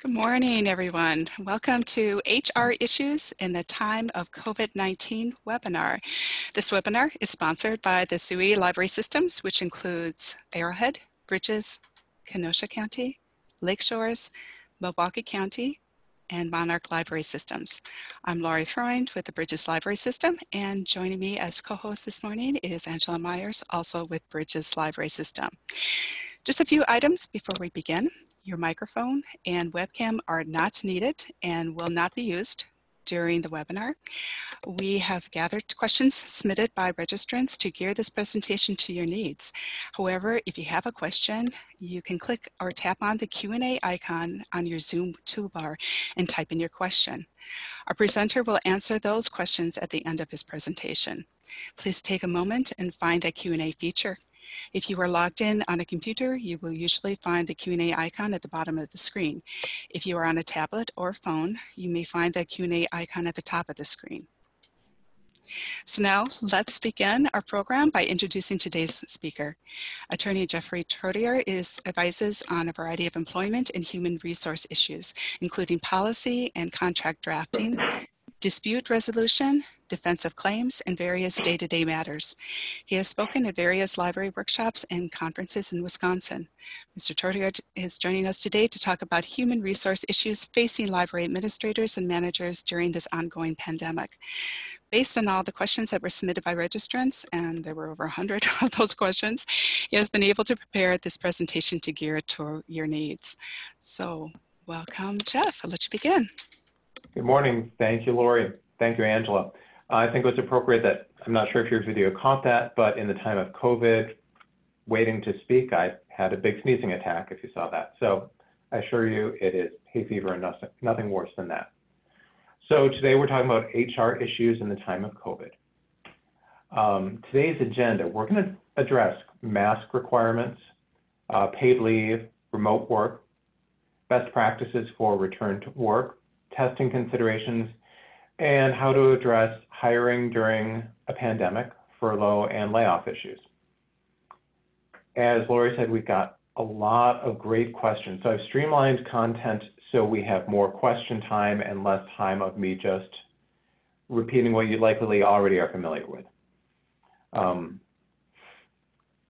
Good morning, everyone. Welcome to HR Issues in the Time of COVID-19 webinar. This webinar is sponsored by the SEWI Library Systems, which includes Arrowhead, Bridges, Kenosha County, Lakeshores, Milwaukee County, and Monarch Library Systems. I'm Laurie Freund with the Bridges Library System, and joining me as co-host this morning is Angela Myers, also with Bridges Library System. Just a few items before we begin. Your microphone and webcam are not needed and will not be used during the webinar. We have gathered questions submitted by registrants to gear this presentation to your needs. However, if you have a question, you can click or tap on the Q&A icon on your Zoom toolbar and type in your question. Our presenter will answer those questions at the end of his presentation. Please take a moment and find that Q&A feature if you are logged in on a computer, you will usually find the Q&A icon at the bottom of the screen. If you are on a tablet or phone, you may find the Q&A icon at the top of the screen. So now let's begin our program by introducing today's speaker. Attorney Jeffrey Trotier is advises on a variety of employment and human resource issues, including policy and contract drafting, dispute resolution, defense of claims, and various day-to-day -day matters. He has spoken at various library workshops and conferences in Wisconsin. Mr. Trotier is joining us today to talk about human resource issues facing library administrators and managers during this ongoing pandemic. Based on all the questions that were submitted by registrants, and there were over 100 of those questions, he has been able to prepare this presentation to gear it to your needs. So welcome, Jeff. I'll let you begin. Good morning. Thank you, Lori. Thank you, Angela. I think it was appropriate that, I'm not sure if your video caught that, but in the time of COVID, waiting to speak, I had a big sneezing attack, if you saw that. So I assure you it is hay fever and nothing, nothing worse than that. So today we're talking about HR issues in the time of COVID. Um, today's agenda, we're going to address mask requirements, uh, paid leave, remote work, best practices for return to work, testing considerations, and how to address hiring during a pandemic, furlough, and layoff issues. As Lori said, we've got a lot of great questions. So I've streamlined content so we have more question time and less time of me just repeating what you likely already are familiar with. Um,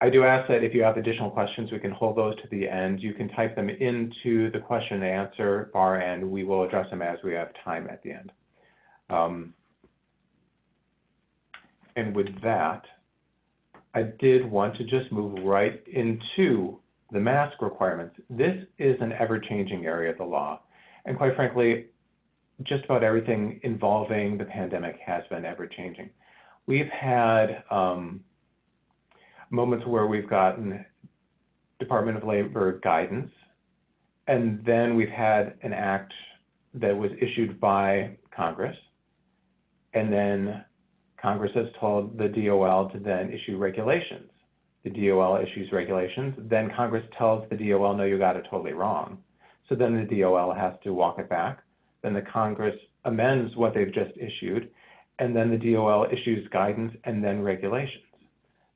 I do ask that if you have additional questions, we can hold those to the end. You can type them into the question and answer bar, and we will address them as we have time at the end. Um, and with that, I did want to just move right into the mask requirements. This is an ever-changing area of the law. And quite frankly, just about everything involving the pandemic has been ever-changing. We've had um, moments where we've gotten Department of Labor guidance, and then we've had an act that was issued by Congress, and then Congress has told the DOL to then issue regulations. The DOL issues regulations, then Congress tells the DOL, no, you got it totally wrong. So then the DOL has to walk it back. Then the Congress amends what they've just issued, and then the DOL issues guidance and then regulations.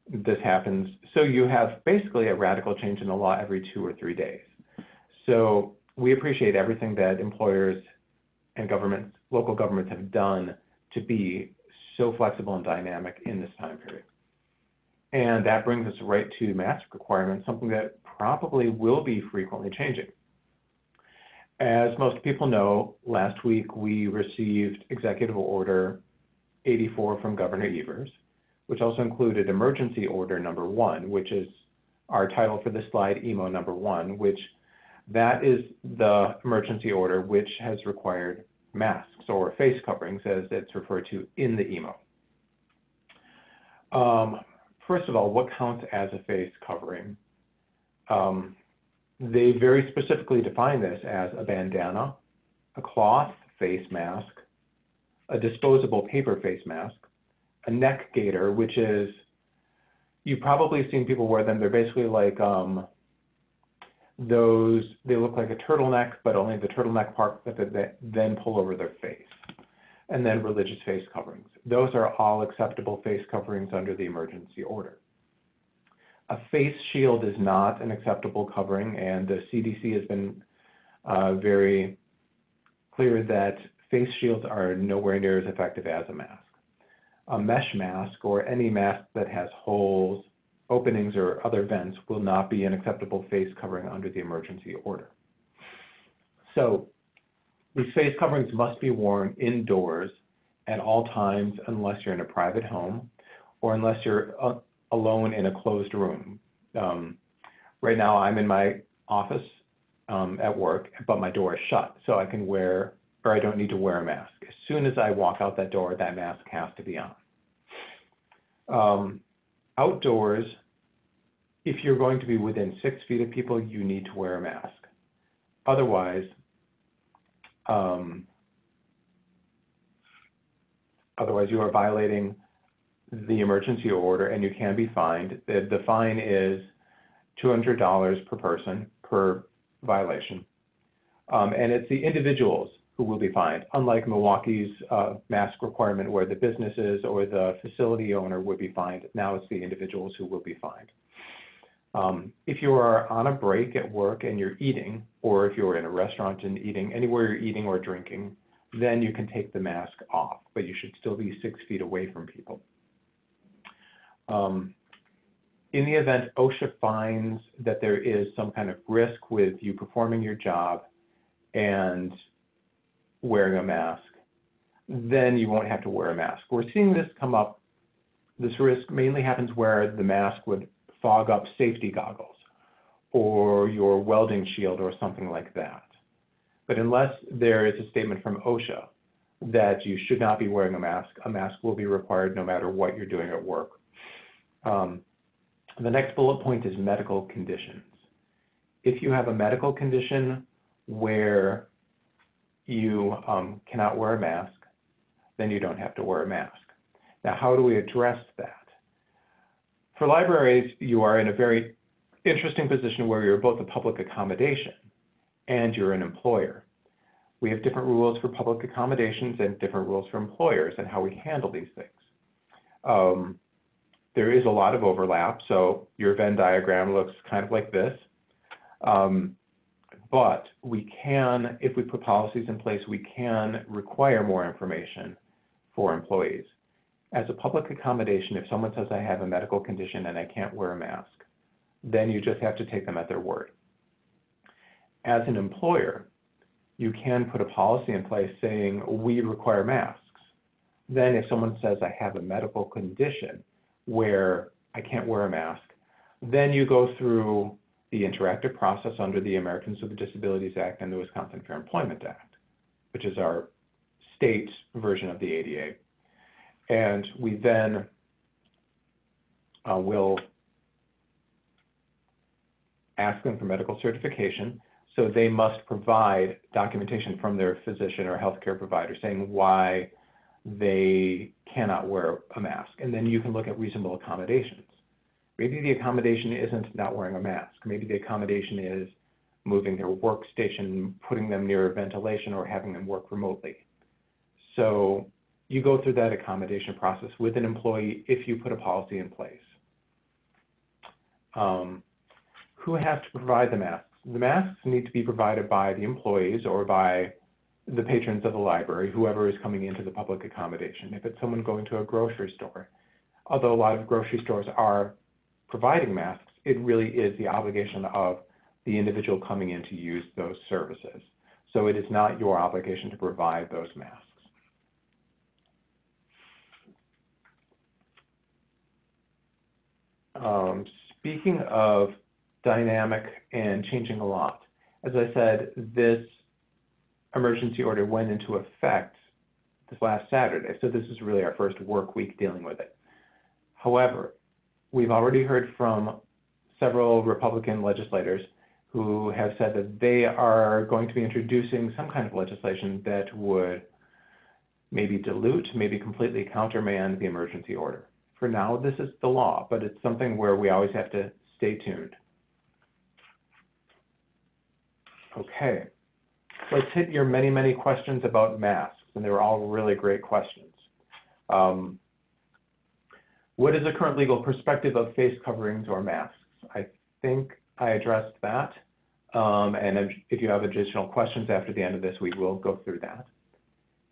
This happens. So you have basically a radical change in the law every two or three days. So we appreciate everything that employers and governments, local governments have done to be so flexible and dynamic in this time period. And that brings us right to mask requirements, something that probably will be frequently changing. As most people know, last week we received Executive Order 84 from Governor Evers, which also included Emergency Order number one, which is our title for this slide, EMO number one, which that is the emergency order which has required masks or face coverings as it's referred to in the EMO. Um, first of all, what counts as a face covering? Um, they very specifically define this as a bandana, a cloth face mask, a disposable paper face mask, a neck gaiter, which is, you've probably seen people wear them. They're basically like um, those, they look like a turtleneck, but only the turtleneck part that they then pull over their face. And then religious face coverings. Those are all acceptable face coverings under the emergency order. A face shield is not an acceptable covering, and the CDC has been uh, very clear that face shields are nowhere near as effective as a mask. A mesh mask or any mask that has holes, openings, or other vents will not be an acceptable face covering under the emergency order. So these face coverings must be worn indoors at all times unless you're in a private home or unless you're uh, alone in a closed room. Um, right now, I'm in my office um, at work, but my door is shut, so I can wear, or I don't need to wear a mask. As soon as I walk out that door, that mask has to be on. Um, outdoors, if you're going to be within six feet of people, you need to wear a mask. Otherwise, um, otherwise you are violating the emergency order and you can be fined. The, the fine is $200 per person per violation. Um, and it's the individuals who will be fined, unlike Milwaukee's uh, mask requirement where the businesses or the facility owner would be fined. Now it's the individuals who will be fined. Um, if you are on a break at work and you're eating, or if you're in a restaurant and eating, anywhere you're eating or drinking, then you can take the mask off, but you should still be six feet away from people. Um, in the event OSHA finds that there is some kind of risk with you performing your job and wearing a mask, then you won't have to wear a mask. We're seeing this come up. This risk mainly happens where the mask would fog up safety goggles or your welding shield or something like that. But unless there is a statement from OSHA that you should not be wearing a mask, a mask will be required no matter what you're doing at work. Um, the next bullet point is medical conditions. If you have a medical condition where you um, cannot wear a mask, then you don't have to wear a mask. Now, how do we address that? For libraries, you are in a very interesting position where you're both a public accommodation and you're an employer. We have different rules for public accommodations and different rules for employers and how we handle these things. Um, there is a lot of overlap. So your Venn diagram looks kind of like this. Um, but we can, if we put policies in place, we can require more information for employees. As a public accommodation, if someone says I have a medical condition and I can't wear a mask, then you just have to take them at their word. As an employer, you can put a policy in place saying we require masks. Then if someone says I have a medical condition, where I can't wear a mask. Then you go through the interactive process under the Americans with Disabilities Act and the Wisconsin Fair Employment Act, which is our state version of the ADA. And we then uh, will ask them for medical certification. So they must provide documentation from their physician or healthcare provider saying why they cannot wear a mask. And then you can look at reasonable accommodations. Maybe the accommodation isn't not wearing a mask. Maybe the accommodation is moving their workstation, putting them near ventilation, or having them work remotely. So you go through that accommodation process with an employee if you put a policy in place. Um, who has to provide the masks? The masks need to be provided by the employees or by the patrons of the library, whoever is coming into the public accommodation. If it's someone going to a grocery store, although a lot of grocery stores are providing masks, it really is the obligation of the individual coming in to use those services. So it is not your obligation to provide those masks. Um, speaking of dynamic and changing a lot, as I said, this emergency order went into effect this last Saturday, so this is really our first work week dealing with it. However, we've already heard from several Republican legislators who have said that they are going to be introducing some kind of legislation that would maybe dilute, maybe completely countermand the emergency order. For now, this is the law, but it's something where we always have to stay tuned. Okay let's hit your many, many questions about masks, and they were all really great questions. Um, what is the current legal perspective of face coverings or masks? I think I addressed that. Um, and if- if you have additional questions after the end of this, we will go through that.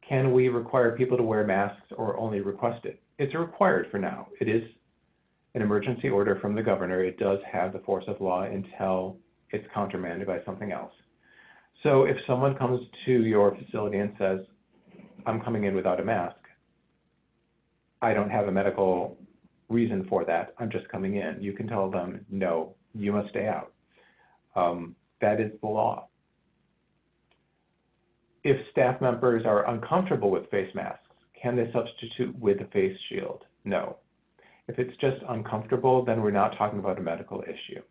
Can we require people to wear masks or only request it? It's required for now. It is an emergency order from the governor. It does have the force of law until it's countermanded by something else. So if someone comes to your facility and says, I'm coming in without a mask, I don't have a medical reason for that. I'm just coming in. You can tell them, no, you must stay out. Um, that is the law. If staff members are uncomfortable with face masks, can they substitute with a face shield? No. If it's just uncomfortable, then we're not talking about a medical issue.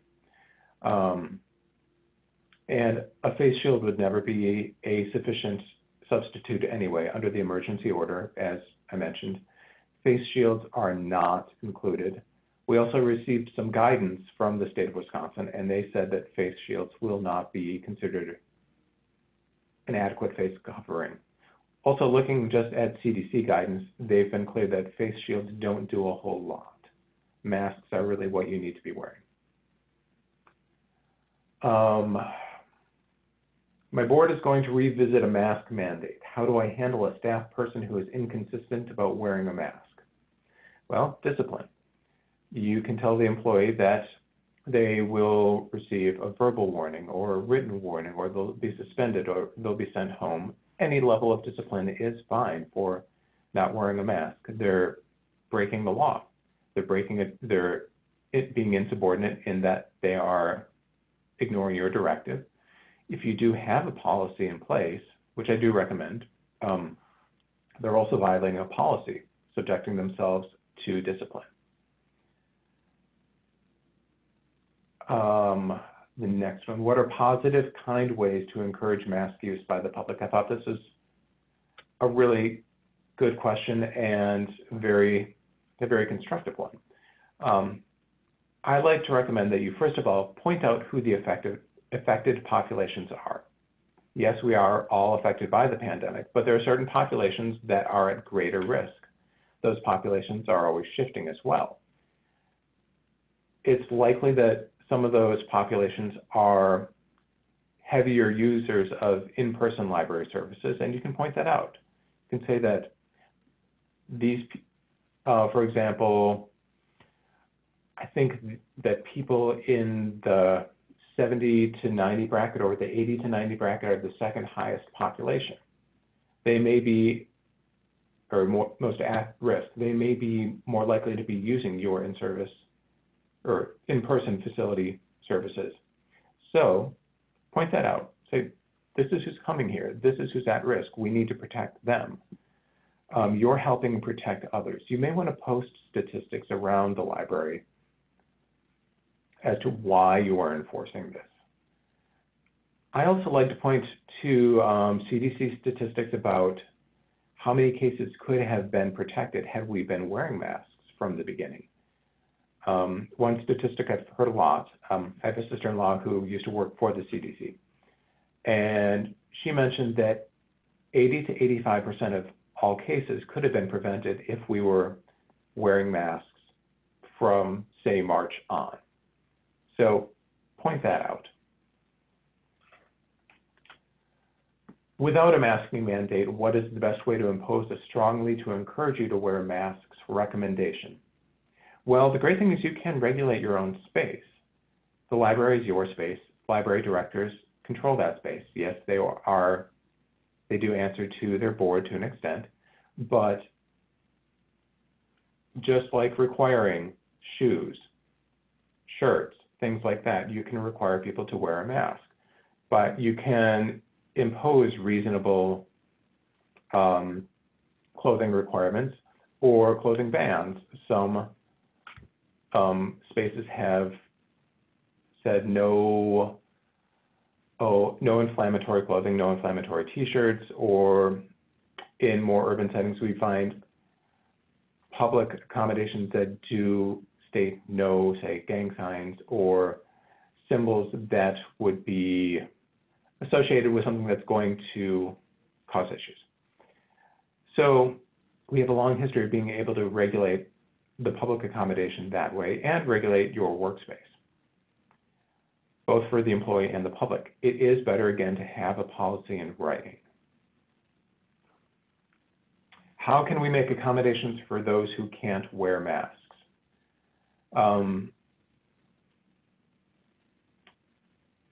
Um, and a face shield would never be a sufficient substitute anyway under the emergency order, as I mentioned. Face shields are not included. We also received some guidance from the state of Wisconsin, and they said that face shields will not be considered an adequate face covering. Also, looking just at CDC guidance, they've been clear that face shields don't do a whole lot. Masks are really what you need to be wearing. Um, my board is going to revisit a mask mandate. How do I handle a staff person who is inconsistent about wearing a mask? Well, discipline. You can tell the employee that they will receive a verbal warning or a written warning, or they'll be suspended or they'll be sent home. Any level of discipline is fine for not wearing a mask. They're breaking the law. They're breaking it, they're it being insubordinate in that they are ignoring your directive. If you do have a policy in place, which I do recommend, um, they're also violating a policy, subjecting themselves to discipline. Um, the next one, what are positive, kind ways to encourage mask use by the public? I thought this was a really good question and very, a very constructive one. Um, I like to recommend that you, first of all, point out who the affected, affected populations are. Yes, we are all affected by the pandemic, but there are certain populations that are at greater risk. Those populations are always shifting as well. It's likely that some of those populations are heavier users of in-person library services, and you can point that out. You can say that these, uh, for example, I think that people in the 70 to 90 bracket or the 80 to 90 bracket are the second highest population. They may be, or more, most at risk, they may be more likely to be using your in-service or in-person facility services. So point that out. Say, this is who's coming here. This is who's at risk. We need to protect them. Um, you're helping protect others. You may want to post statistics around the library as to why you are enforcing this. I also like to point to um, CDC statistics about how many cases could have been protected had we been wearing masks from the beginning. Um, one statistic I've heard a lot, um, I have a sister-in-law who used to work for the CDC, and she mentioned that 80 to 85% of all cases could have been prevented if we were wearing masks from, say, March on. So point that out. Without a masking mandate, what is the best way to impose a strongly to encourage you to wear masks recommendation? Well, the great thing is you can regulate your own space. The library is your space. Library directors control that space. Yes, they are, they do answer to their board to an extent, but just like requiring shoes, shirts, things like that, you can require people to wear a mask. But you can impose reasonable um, clothing requirements or clothing bans. Some um, spaces have said no, oh, no inflammatory clothing, no inflammatory t-shirts, or in more urban settings, we find public accommodations that do state no, say, gang signs or symbols that would be associated with something that's going to cause issues. So we have a long history of being able to regulate the public accommodation that way and regulate your workspace. both for the employee and the public. It is better, again, to have a policy in writing. How can we make accommodations for those who can't wear masks? Um,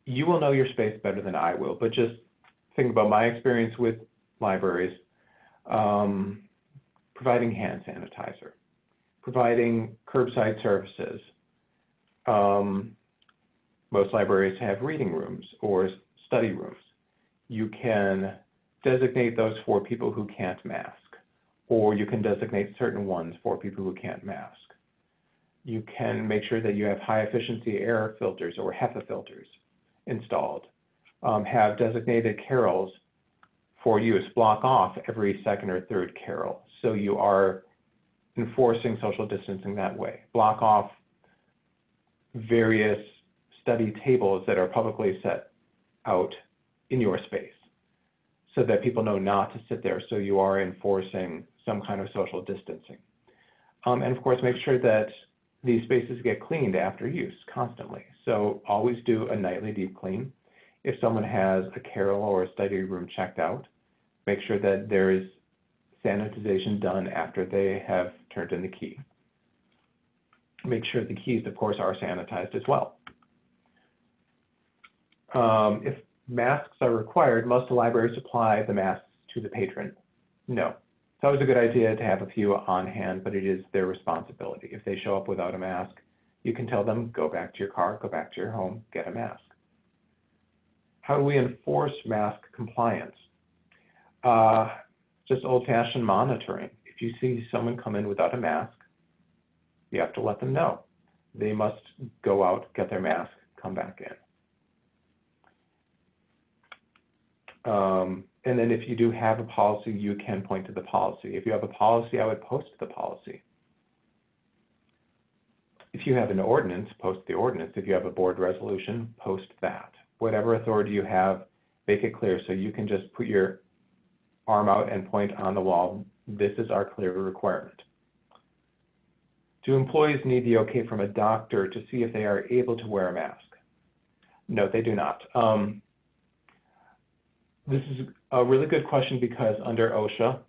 you will know your space better than I will, but just think about my experience with libraries, um, providing hand sanitizer, providing curbside services. Um, most libraries have reading rooms or study rooms. You can designate those for people who can't mask, or you can designate certain ones for people who can't mask. You can make sure that you have high efficiency air filters or HEPA filters installed. Um, have designated carrels for use, block off every second or third carrel. So you are enforcing social distancing that way. Block off various study tables that are publicly set out in your space so that people know not to sit there. So you are enforcing some kind of social distancing. Um, and of course, make sure that these spaces get cleaned after use constantly. So always do a nightly deep clean. If someone has a carrel or a study room checked out, make sure that there is sanitization done after they have turned in the key. Make sure the keys, of course, are sanitized as well. Um, if masks are required, must the library supply the masks to the patron? No. So it's always a good idea to have a few on hand, but it is their responsibility. If they show up without a mask, you can tell them, go back to your car, go back to your home, get a mask. How do we enforce mask compliance? Uh, just old-fashioned monitoring. If you see someone come in without a mask, you have to let them know. They must go out, get their mask, come back in. Um, and then if you do have a policy, you can point to the policy. If you have a policy, I would post the policy. If you have an ordinance, post the ordinance. If you have a board resolution, post that. Whatever authority you have, make it clear so you can just put your arm out and point on the wall. This is our clear requirement. Do employees need the okay from a doctor to see if they are able to wear a mask? No, they do not. Um, this is a really good question because under OSHA,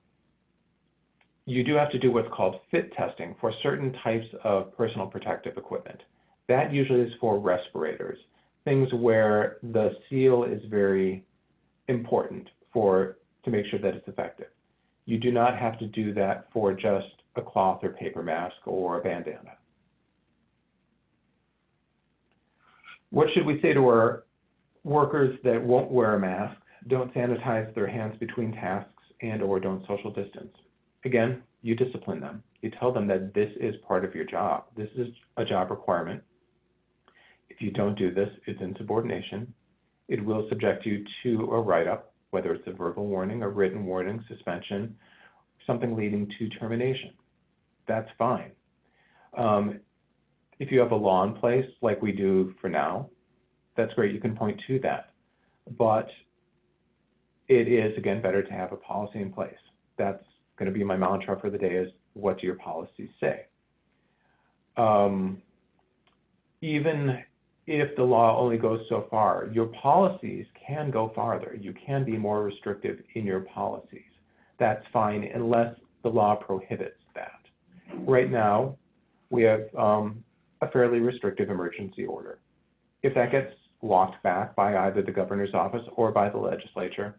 you do have to do what's called fit testing for certain types of personal protective equipment. That usually is for respirators, things where the seal is very important for to make sure that it's effective. You do not have to do that for just a cloth or paper mask or a bandana. What should we say to our workers that won't wear a mask don't sanitize their hands between tasks and or don't social distance. Again, you discipline them. You tell them that this is part of your job. This is a job requirement. If you don't do this, it's insubordination. It will subject you to a write-up, whether it's a verbal warning, a written warning, suspension, something leading to termination. That's fine. Um, if you have a law in place, like we do for now, that's great. You can point to that. But it is, again, better to have a policy in place. That's going to be my mantra for the day is what do your policies say? Um, even if the law only goes so far, your policies can go farther. You can be more restrictive in your policies. That's fine unless the law prohibits that. Right now, we have um, a fairly restrictive emergency order. If that gets walked back by either the governor's office or by the legislature,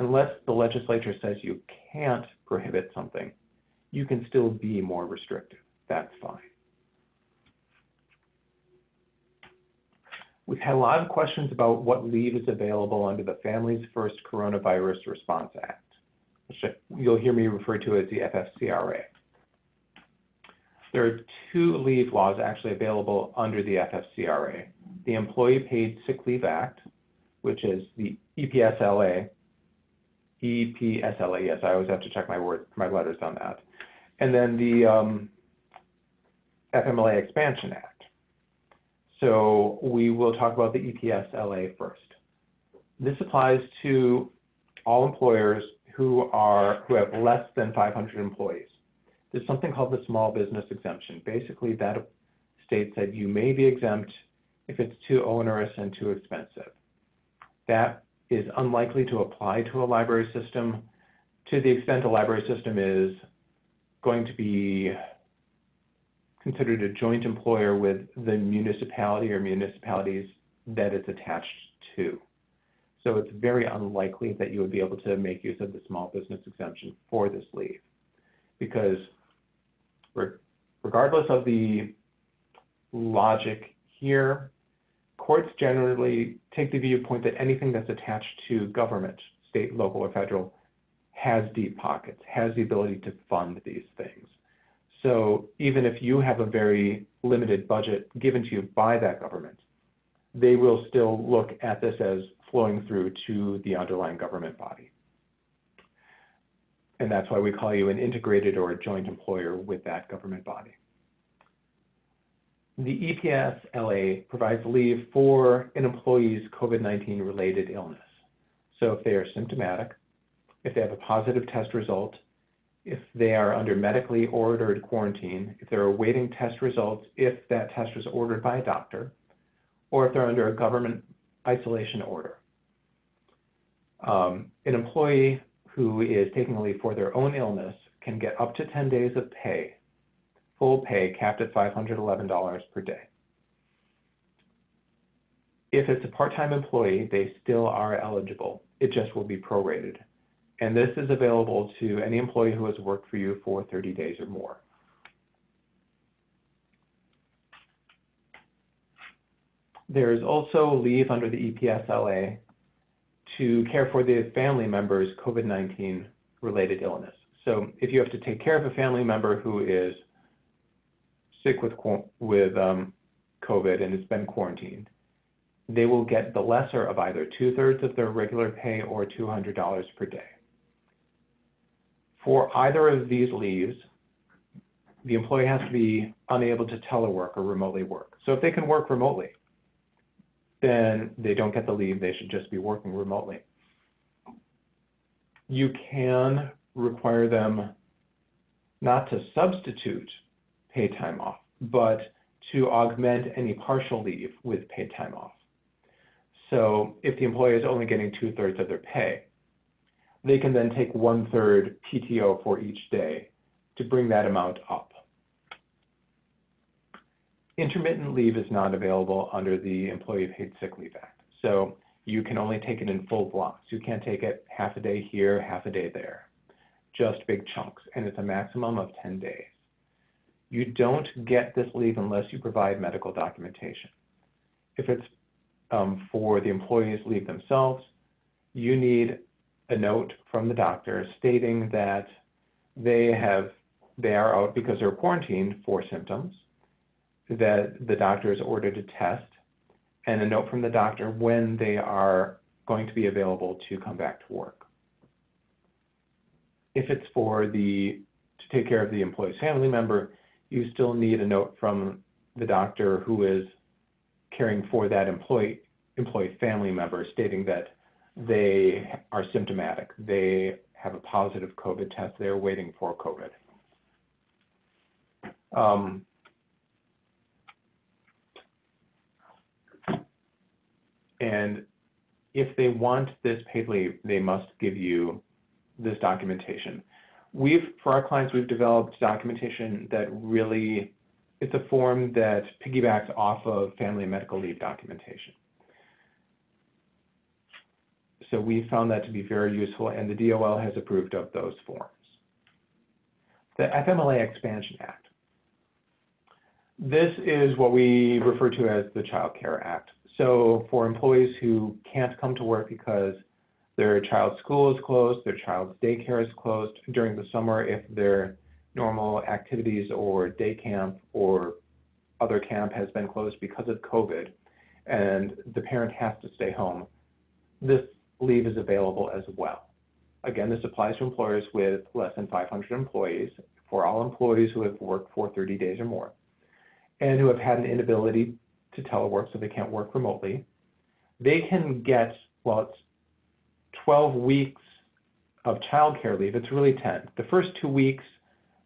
unless the legislature says you can't prohibit something, you can still be more restrictive. That's fine. We've had a lot of questions about what leave is available under the Families First Coronavirus Response Act, which you'll hear me refer to as the FFCRA. There are two leave laws actually available under the FFCRA. The Employee Paid Sick Leave Act, which is the EPSLA, EPSLA, yes, I always have to check my words, my letters on that. And then the um, FMLA Expansion Act. So we will talk about the EPSLA first. This applies to all employers who are who have less than 500 employees. There's something called the small business exemption. Basically, that states that you may be exempt if it's too onerous and too expensive. That is unlikely to apply to a library system to the extent a library system is going to be considered a joint employer with the municipality or municipalities that it's attached to. So it's very unlikely that you would be able to make use of the small business exemption for this leave. Because regardless of the logic here, courts generally take the viewpoint that anything that's attached to government, state, local, or federal, has deep pockets, has the ability to fund these things. So even if you have a very limited budget given to you by that government, they will still look at this as flowing through to the underlying government body. And that's why we call you an integrated or a joint employer with that government body. The EPS LA provides leave for an employee's COVID-19 related illness. So if they are symptomatic, if they have a positive test result, if they are under medically ordered quarantine, if they're awaiting test results, if that test was ordered by a doctor, or if they're under a government isolation order. Um, an employee who is taking leave for their own illness can get up to 10 days of pay, full pay capped at $511 per day. If it's a part-time employee, they still are eligible. It just will be prorated. And this is available to any employee who has worked for you for 30 days or more. There is also leave under the EPSLA to care for the family member's COVID-19 related illness. So if you have to take care of a family member who is sick with, with um, COVID and has been quarantined, they will get the lesser of either two-thirds of their regular pay or $200 per day. For either of these leaves, the employee has to be unable to telework or remotely work. So if they can work remotely, then they don't get the leave. They should just be working remotely. You can require them not to substitute paid time off, but to augment any partial leave with paid time off. So if the employee is only getting two thirds of their pay, they can then take one third PTO for each day to bring that amount up. Intermittent leave is not available under the Employee Paid Sick Leave Act. So you can only take it in full blocks. You can't take it half a day here, half a day there, just big chunks, and it's a maximum of 10 days. You don't get this leave unless you provide medical documentation. If it's um, for the employees leave themselves, you need a note from the doctor stating that they have they are out because they're quarantined for symptoms, that the doctor has ordered a test, and a note from the doctor when they are going to be available to come back to work. If it's for the to take care of the employee's family member, you still need a note from the doctor who is caring for that employee employee family member stating that they are symptomatic. They have a positive COVID test. They're waiting for COVID. Um, and if they want this paid leave, they must give you this documentation. We've, for our clients, we've developed documentation that really, it's a form that piggybacks off of family medical leave documentation. So we found that to be very useful, and the DOL has approved of those forms. The FMLA Expansion Act. This is what we refer to as the Child Care Act. So for employees who can't come to work because their child's school is closed, their child's daycare is closed during the summer, if their normal activities or day camp or other camp has been closed because of COVID, and the parent has to stay home, this leave is available as well. Again, this applies to employers with less than 500 employees, for all employees who have worked for 30 days or more, and who have had an inability to telework, so they can't work remotely. They can get, well, it's 12 weeks of childcare leave. It's really 10. The first two weeks,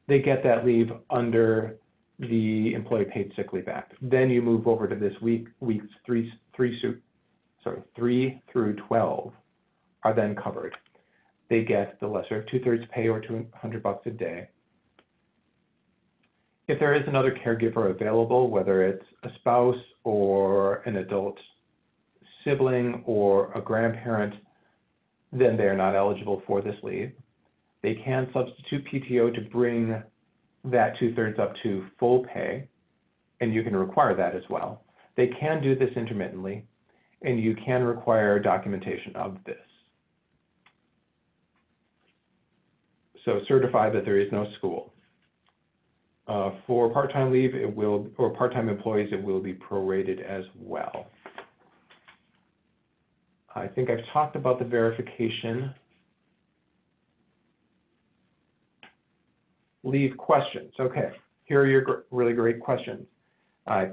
they get that leave under the Employee Paid Sick Leave Act. Then you move over to this week, weeks three, three, sorry, three through 12 are then covered. They get the lesser of two-thirds pay or 200 bucks a day. If there is another caregiver available, whether it's a spouse or an adult sibling or a grandparent, then they are not eligible for this leave. They can substitute PTO to bring that two-thirds up to full pay, and you can require that as well. They can do this intermittently, and you can require documentation of this. So certify that there is no school. Uh, for part-time leave, it will, or part-time employees, it will be prorated as well. I think I've talked about the verification. Leave questions. Okay, here are your gr really great questions. Uh,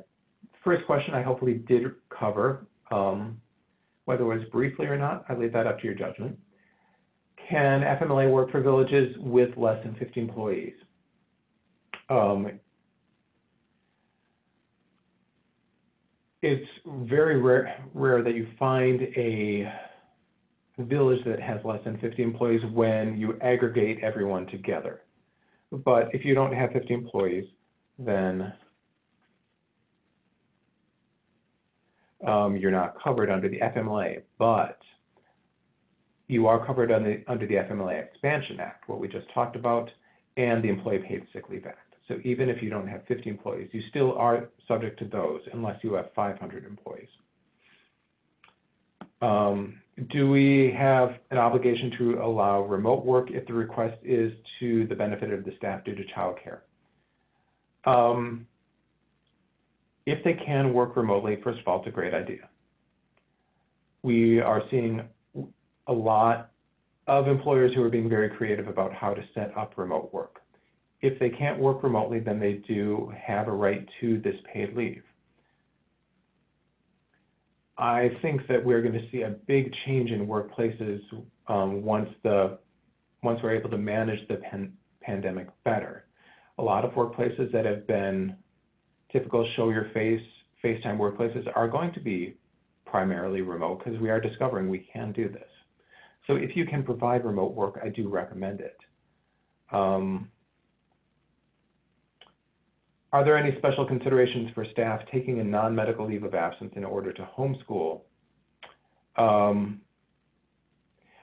first question I hopefully did cover. Um, whether it was briefly or not, I leave that up to your judgment. Can FMLA work for villages with less than 50 employees? Um, it's very rare, rare that you find a village that has less than 50 employees when you aggregate everyone together. But if you don't have 50 employees, then um, you're not covered under the FMLA. But you are covered under, under the FMLA Expansion Act, what we just talked about, and the Employee Paid Sick Leave Act. So even if you don't have 50 employees, you still are subject to those unless you have 500 employees. Um, do we have an obligation to allow remote work if the request is to the benefit of the staff due to childcare? Um, if they can work remotely, first of all, it's a great idea. We are seeing a lot of employers who are being very creative about how to set up remote work if they can't work remotely, then they do have a right to this paid leave. I think that we're going to see a big change in workplaces um, once the once we're able to manage the pan pandemic better. A lot of workplaces that have been typical show your face FaceTime workplaces are going to be primarily remote because we are discovering we can do this. So if you can provide remote work, I do recommend it. Um, are there any special considerations for staff taking a non-medical leave of absence in order to homeschool? Um,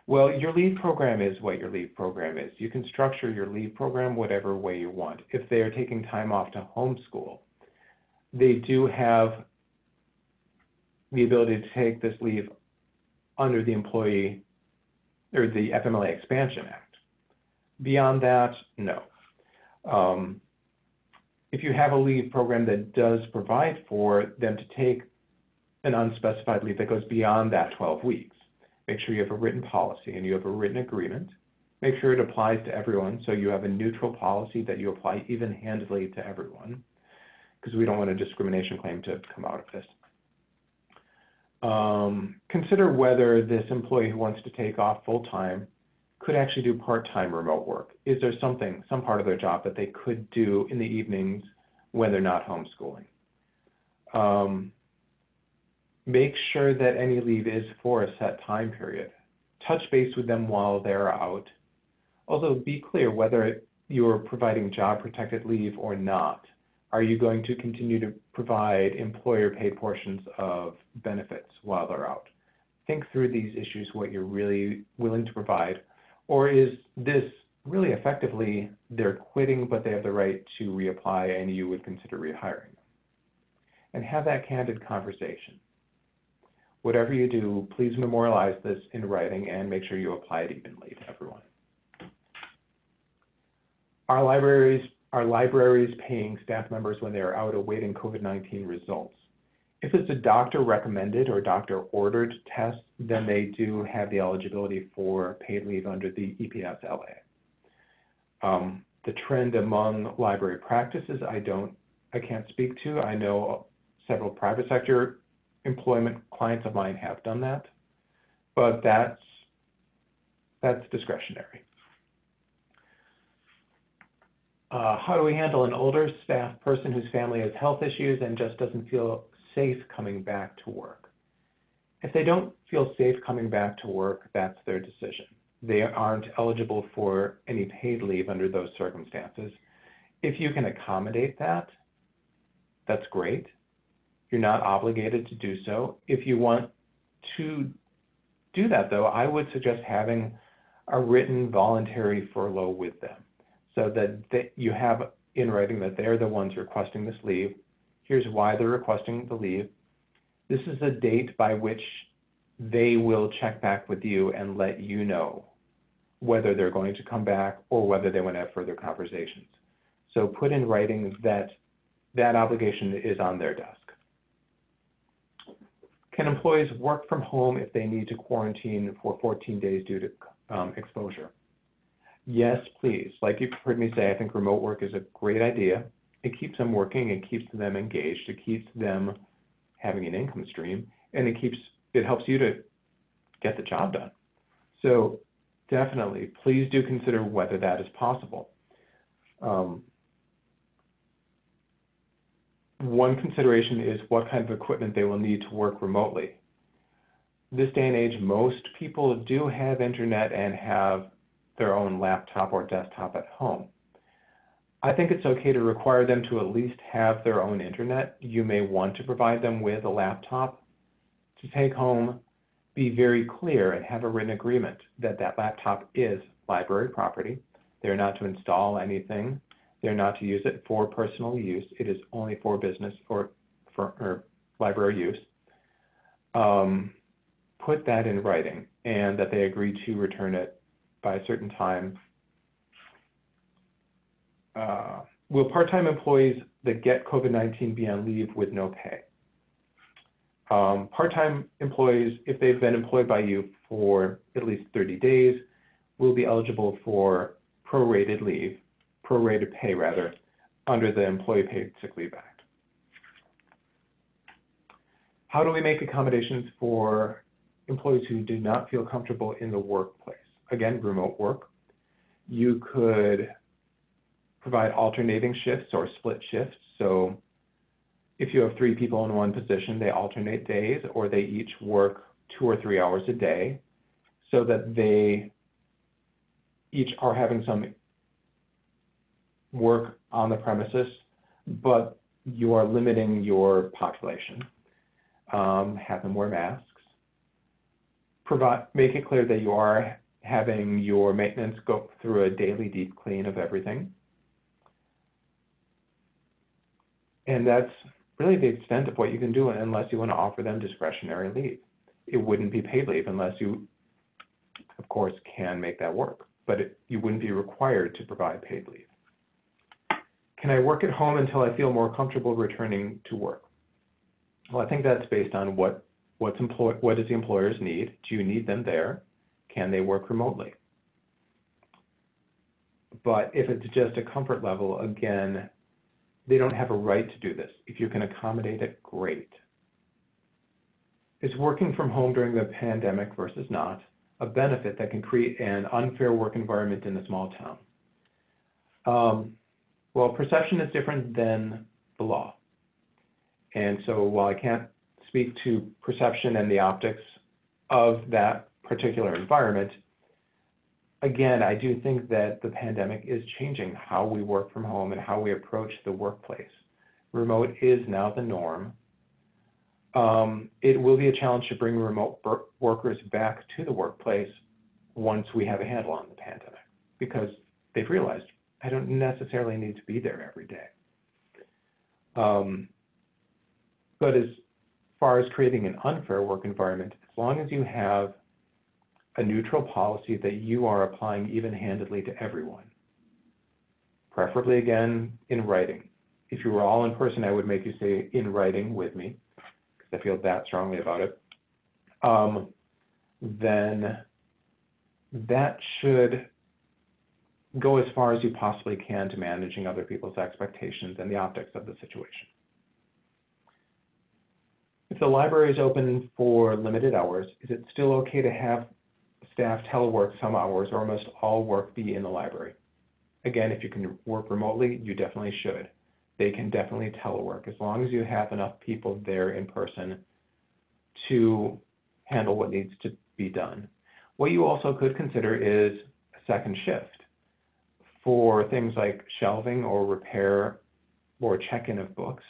well, your leave program is what your leave program is. You can structure your leave program whatever way you want. If they are taking time off to homeschool, they do have the ability to take this leave under the employee or the FMLA Expansion Act. Beyond that, no. Um, if you have a leave program that does provide for them to take an unspecified leave that goes beyond that 12 weeks, make sure you have a written policy and you have a written agreement. Make sure it applies to everyone so you have a neutral policy that you apply even-handedly to everyone because we don't want a discrimination claim to come out of this. Um, consider whether this employee who wants to take off full-time could actually do part-time remote work? Is there something, some part of their job that they could do in the evenings when they're not homeschooling? Um, make sure that any leave is for a set time period. Touch base with them while they're out. Also, be clear whether you're providing job protected leave or not. Are you going to continue to provide employer paid portions of benefits while they're out? Think through these issues, what you're really willing to provide, or is this really effectively they're quitting, but they have the right to reapply and you would consider rehiring them? And have that candid conversation. Whatever you do, please memorialize this in writing and make sure you apply it evenly to everyone. Our libraries, our libraries paying staff members when they are out awaiting COVID-19 results. If it's a doctor recommended or doctor ordered test, then they do have the eligibility for paid leave under the EPSLA. Um, the trend among library practices, I don't, I can't speak to. I know several private sector employment clients of mine have done that, but that's, that's discretionary. Uh, how do we handle an older staff person whose family has health issues and just doesn't feel safe coming back to work? If they don't feel safe coming back to work, that's their decision. They aren't eligible for any paid leave under those circumstances. If you can accommodate that, that's great. You're not obligated to do so. If you want to do that, though, I would suggest having a written voluntary furlough with them so that you have in writing that they're the ones requesting this leave. Here's why they're requesting the leave. This is a date by which they will check back with you and let you know whether they're going to come back or whether they want to have further conversations. So put in writing that that obligation is on their desk. Can employees work from home if they need to quarantine for 14 days due to um, exposure? Yes, please. Like you've heard me say, I think remote work is a great idea. It keeps them working, it keeps them engaged, it keeps them having an income stream, and it keeps it helps you to get the job done. So definitely, please do consider whether that is possible. Um, one consideration is what kind of equipment they will need to work remotely. This day and age, most people do have internet and have their own laptop or desktop at home. I think it's okay to require them to at least have their own internet. You may want to provide them with a laptop to take home. Be very clear and have a written agreement that that laptop is library property. They're not to install anything they're not to use it for personal use. It is only for business or for or library use. Um, put that in writing and that they agree to return it by a certain time. Uh, will part-time employees that get COVID-19 be on leave with no pay? Um, part-time employees, if they've been employed by you for at least 30 days, will be eligible for prorated leave prorated pay rather, under the Employee Paid Sick Leave Act. How do we make accommodations for employees who do not feel comfortable in the workplace? Again, remote work. You could provide alternating shifts or split shifts. So if you have three people in one position, they alternate days or they each work two or three hours a day so that they each are having some work on the premises, but you are limiting your population. Um, have them wear masks. Provide, make it clear that you are having your maintenance go through a daily deep clean of everything. And that's really the extent of what you can do unless you want to offer them discretionary leave. It wouldn't be paid leave unless you, of course, can make that work, but it, you wouldn't be required to provide paid leave. Can I work at home until I feel more comfortable returning to work? Well, I think that's based on what what's employ what does the employers need? Do you need them there? Can they work remotely? But if it's just a comfort level, again, they don't have a right to do this. If you can accommodate it, great. Is working from home during the pandemic versus not a benefit that can create an unfair work environment in a small town? Um, well, perception is different than the law. And so while I can't speak to perception and the optics of that particular environment, again, I do think that the pandemic is changing how we work from home and how we approach the workplace. Remote is now the norm. Um, it will be a challenge to bring remote workers back to the workplace once we have a handle on the pandemic because they've realized I don't necessarily need to be there every day. Um, but as far as creating an unfair work environment, as long as you have a neutral policy that you are applying even-handedly to everyone, preferably again in writing. If you were all in person, I would make you say in writing with me, because I feel that strongly about it. Um, then that should go as far as you possibly can to managing other people's expectations and the optics of the situation. If the library is open for limited hours, is it still okay to have staff telework some hours or must all work be in the library? Again, if you can work remotely, you definitely should. They can definitely telework as long as you have enough people there in person to handle what needs to be done. What you also could consider is a second shift for things like shelving or repair or check-in of books.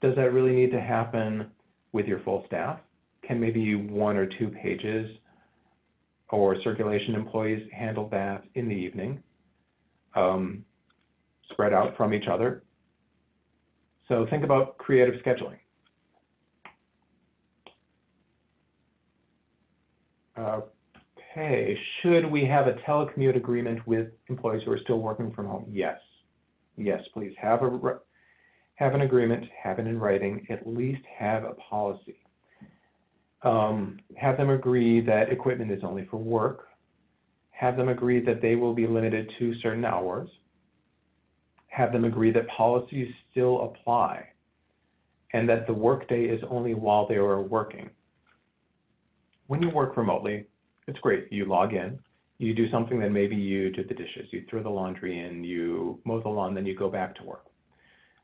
Does that really need to happen with your full staff? Can maybe one or two pages or circulation employees handle that in the evening, um, spread out from each other? So think about creative scheduling. Okay, should we have a telecommute agreement with employees who are still working from home? Yes. Yes, please have a have an agreement, have it in writing, at least have a policy. Um, have them agree that equipment is only for work. Have them agree that they will be limited to certain hours. Have them agree that policies still apply and that the workday is only while they are working. When you work remotely, it's great. You log in, you do something, then maybe you do the dishes, you throw the laundry in, you mow the lawn, then you go back to work.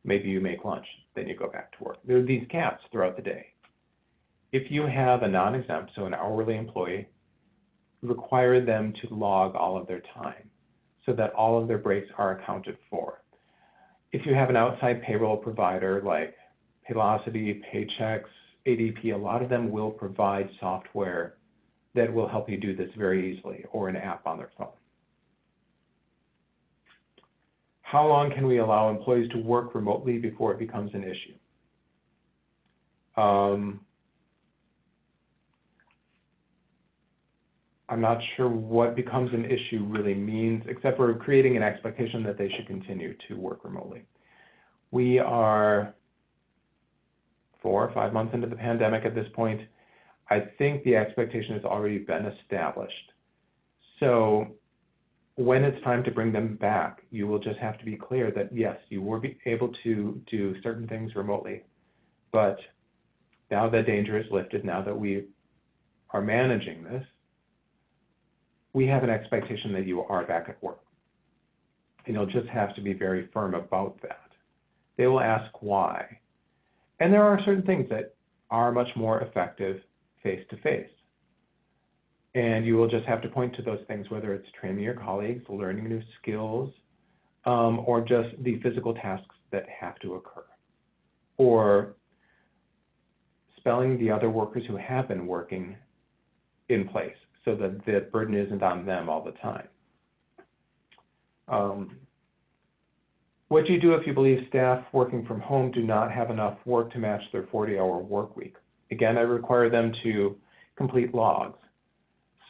Maybe you make lunch, then you go back to work. There are these gaps throughout the day. If you have a non-exempt, so an hourly employee, require them to log all of their time so that all of their breaks are accounted for. If you have an outside payroll provider like Paylocity, Paychex, ADP, a lot of them will provide software that will help you do this very easily or an app on their phone. How long can we allow employees to work remotely before it becomes an issue? Um, I'm not sure what becomes an issue really means, except for creating an expectation that they should continue to work remotely. We are four or five months into the pandemic at this point. I think the expectation has already been established. So when it's time to bring them back, you will just have to be clear that yes, you will be able to do certain things remotely, but now that danger is lifted, now that we are managing this, we have an expectation that you are back at work. And you'll just have to be very firm about that. They will ask why. And there are certain things that are much more effective face to face. And you will just have to point to those things, whether it's training your colleagues, learning new skills, um, or just the physical tasks that have to occur. Or spelling the other workers who have been working in place so that the burden isn't on them all the time. Um, what do you do if you believe staff working from home do not have enough work to match their 40-hour work week? Again, I require them to complete logs.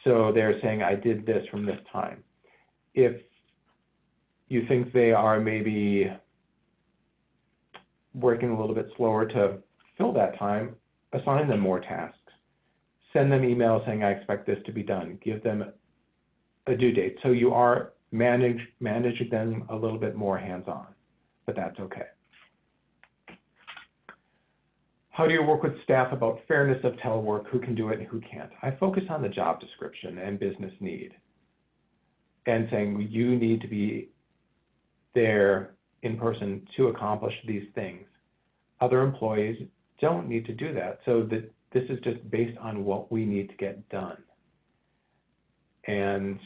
So they're saying, I did this from this time. If you think they are maybe working a little bit slower to fill that time, assign them more tasks. Send them email saying, I expect this to be done. Give them a due date. So you are manage, managing them a little bit more hands-on, but that's okay. How do you work with staff about fairness of telework, who can do it and who can't? I focus on the job description and business need and saying you need to be there in person to accomplish these things. Other employees don't need to do that. So that this is just based on what we need to get done. And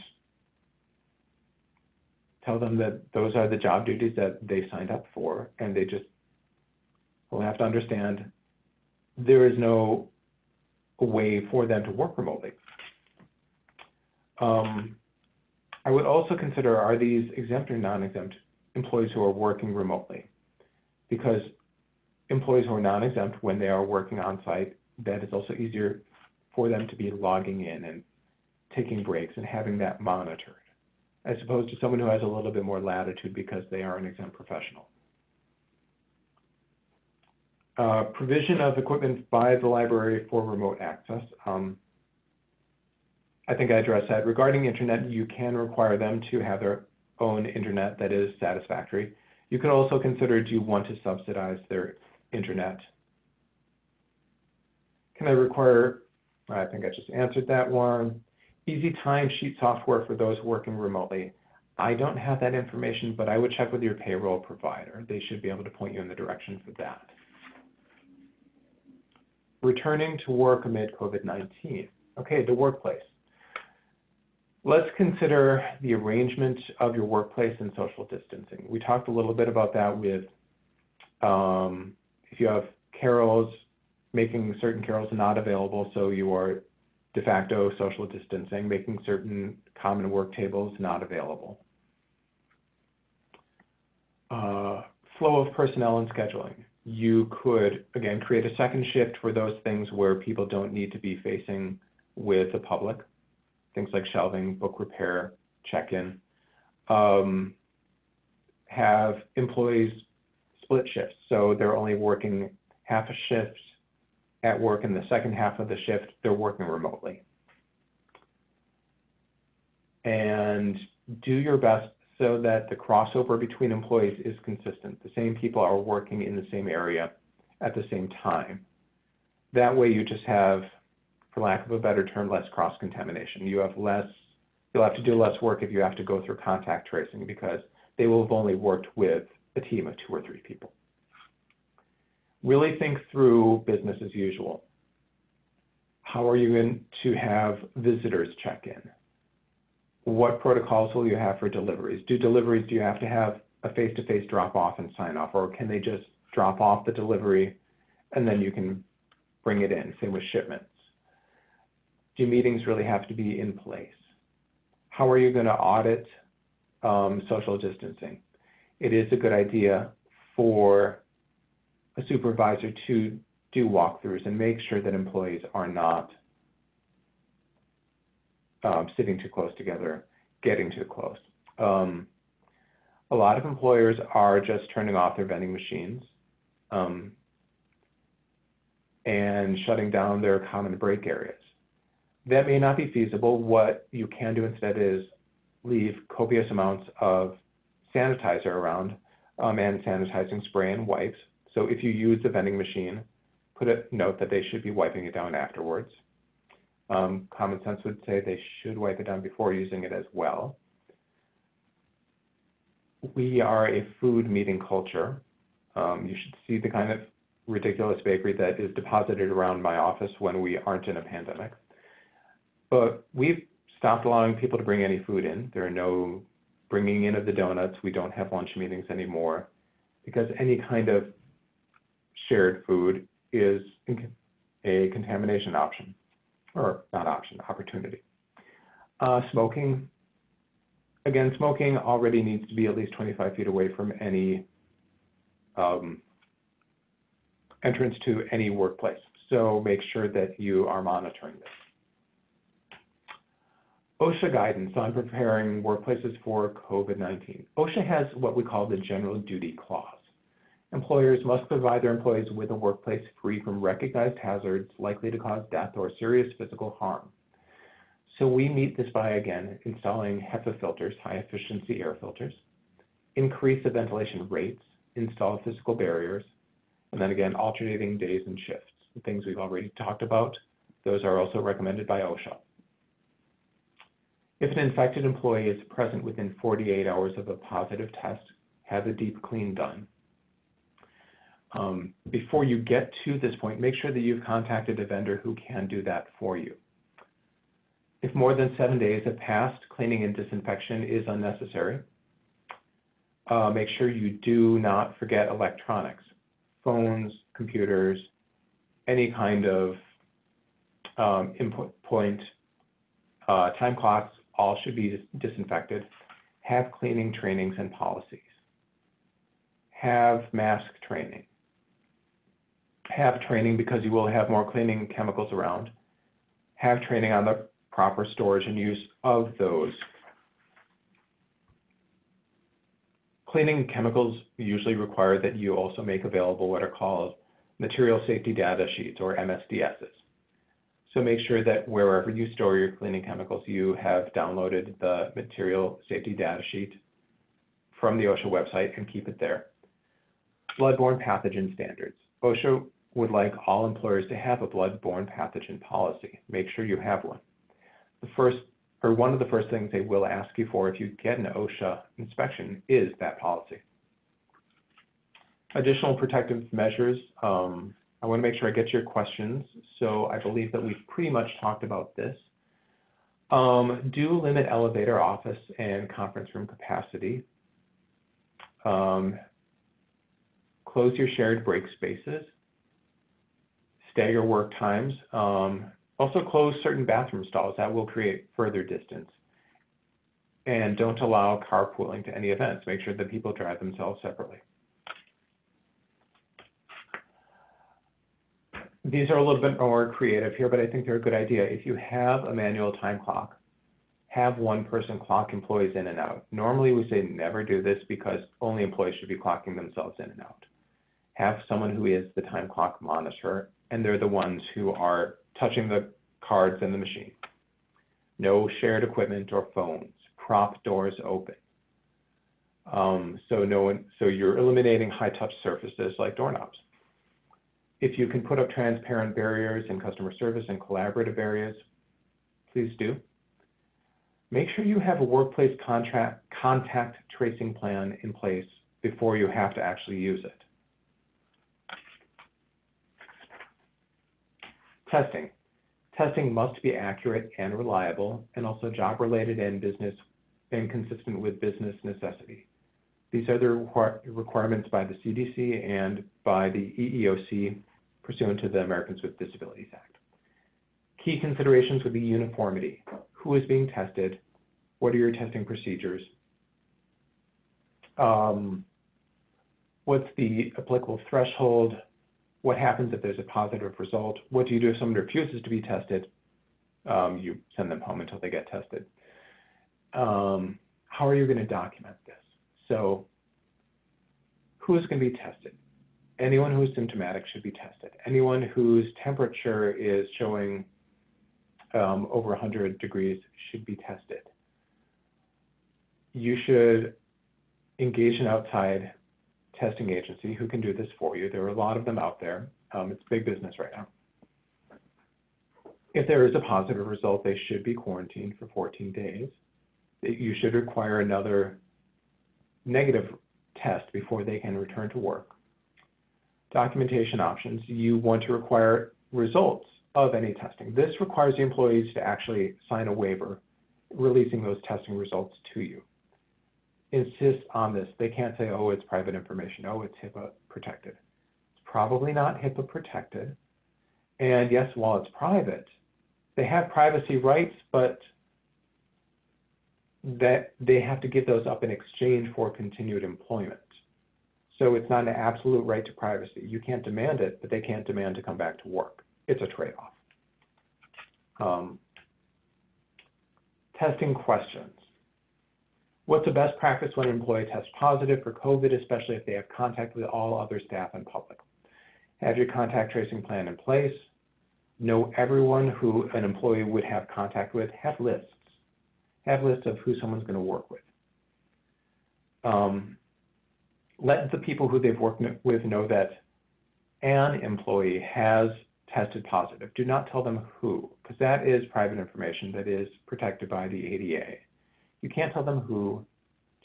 tell them that those are the job duties that they signed up for and they just will have to understand there is no way for them to work remotely. Um, I would also consider, are these exempt or non-exempt employees who are working remotely? Because employees who are non-exempt, when they are working on site, that is also easier for them to be logging in and taking breaks and having that monitored, as opposed to someone who has a little bit more latitude because they are an exempt professional. Uh, provision of equipment by the library for remote access. Um, I think I addressed that. Regarding internet, you can require them to have their own internet that is satisfactory. You could also consider, do you want to subsidize their internet? Can I require, I think I just answered that one. Easy time sheet software for those working remotely. I don't have that information, but I would check with your payroll provider. They should be able to point you in the direction for that. Returning to work amid COVID-19. Okay, the workplace. Let's consider the arrangement of your workplace and social distancing. We talked a little bit about that with um, if you have carrels, making certain carrels not available, so you are de facto social distancing, making certain common work tables not available. Uh, flow of personnel and scheduling. You could, again, create a second shift for those things where people don't need to be facing with the public, things like shelving, book repair, check-in. Um, have employees split shifts, so they're only working half a shift at work in the second half of the shift they're working remotely. And do your best so that the crossover between employees is consistent. The same people are working in the same area at the same time. That way you just have, for lack of a better term, less cross-contamination. You have less, you'll have to do less work if you have to go through contact tracing because they will have only worked with a team of two or three people really think through business as usual. How are you going to have visitors check in? What protocols will you have for deliveries? Do deliveries, do you have to have a face-to-face drop off and sign off, or can they just drop off the delivery and then you can bring it in, same with shipments? Do meetings really have to be in place? How are you going to audit um, social distancing? It is a good idea for a supervisor to do walkthroughs and make sure that employees are not um, sitting too close together, getting too close. Um, a lot of employers are just turning off their vending machines um, and shutting down their common break areas. That may not be feasible. What you can do instead is leave copious amounts of sanitizer around um, and sanitizing spray and wipes so if you use the vending machine, put a note that they should be wiping it down afterwards. Um, common sense would say they should wipe it down before using it as well. We are a food meeting culture. Um, you should see the kind of ridiculous bakery that is deposited around my office when we aren't in a pandemic. But we've stopped allowing people to bring any food in. There are no bringing in of the donuts. We don't have lunch meetings anymore because any kind of shared food is a contamination option, or not option, opportunity. Uh, smoking, again, smoking already needs to be at least 25 feet away from any um, entrance to any workplace. So make sure that you are monitoring this. OSHA guidance on preparing workplaces for COVID-19. OSHA has what we call the general duty clause. Employers must provide their employees with a workplace free from recognized hazards likely to cause death or serious physical harm. So we meet this by, again, installing HEPA filters, high efficiency air filters, increase the ventilation rates, install physical barriers, and then again, alternating days and shifts. The things we've already talked about, those are also recommended by OSHA. If an infected employee is present within 48 hours of a positive test, have a deep clean done um, before you get to this point, make sure that you've contacted a vendor who can do that for you. If more than seven days have passed, cleaning and disinfection is unnecessary. Uh, make sure you do not forget electronics, phones, computers, any kind of um, input point, uh, time clocks, all should be dis disinfected. Have cleaning trainings and policies. Have mask training have training because you will have more cleaning chemicals around. Have training on the proper storage and use of those. Cleaning chemicals usually require that you also make available what are called material safety data sheets or MSDSs. So make sure that wherever you store your cleaning chemicals, you have downloaded the material safety data sheet from the OSHA website and keep it there. Bloodborne pathogen standards. OSHA would like all employers to have a blood-borne pathogen policy. Make sure you have one. The first or one of the first things they will ask you for if you get an OSHA inspection is that policy. Additional protective measures, um, I want to make sure I get your questions. So I believe that we've pretty much talked about this. Um, do limit elevator office and conference room capacity. Um, close your shared break spaces. Stagger work times. Um, also close certain bathroom stalls. That will create further distance. And don't allow carpooling to any events. Make sure that people drive themselves separately. These are a little bit more creative here, but I think they're a good idea. If you have a manual time clock, have one person clock employees in and out. Normally we say never do this because only employees should be clocking themselves in and out. Have someone who is the time clock monitor, and they're the ones who are touching the cards in the machine. No shared equipment or phones. Prop doors open. Um, so no one, so you're eliminating high touch surfaces like doorknobs. If you can put up transparent barriers in customer service and collaborative areas, please do. Make sure you have a workplace contract, contact tracing plan in place before you have to actually use it. Testing. Testing must be accurate and reliable, and also job-related and business and consistent with business necessity. These are the requirements by the CDC and by the EEOC pursuant to the Americans with Disabilities Act. Key considerations would be uniformity. Who is being tested? What are your testing procedures? Um, what's the applicable threshold? What happens if there's a positive result? What do you do if someone refuses to be tested? Um, you send them home until they get tested. Um, how are you going to document this? So who is going to be tested? anyone who is symptomatic should be tested. Anyone whose temperature is showing um, over 100 degrees should be tested. You should engage an outside testing agency who can do this for you. There are a lot of them out there. Um, it's big business right now. If there is a positive result, they should be quarantined for 14 days. You should require another negative test before they can return to work documentation options, you want to require results of any testing. This requires the employees to actually sign a waiver releasing those testing results to you. Insist on this. They can't say, oh, it's private information. Oh, it's HIPAA protected. It's probably not HIPAA protected. And yes, while it's private, they have privacy rights, but that they have to give those up in exchange for continued employment. So it's not an absolute right to privacy. You can't demand it, but they can't demand to come back to work. It's a trade-off. Um, testing questions. What's the best practice when an employee tests positive for COVID, especially if they have contact with all other staff and public? Have your contact tracing plan in place. Know everyone who an employee would have contact with. Have lists. Have lists of who someone's going to work with. Um, let the people who they've worked with know that an employee has tested positive. Do not tell them who, because that is private information that is protected by the ADA. You can't tell them who.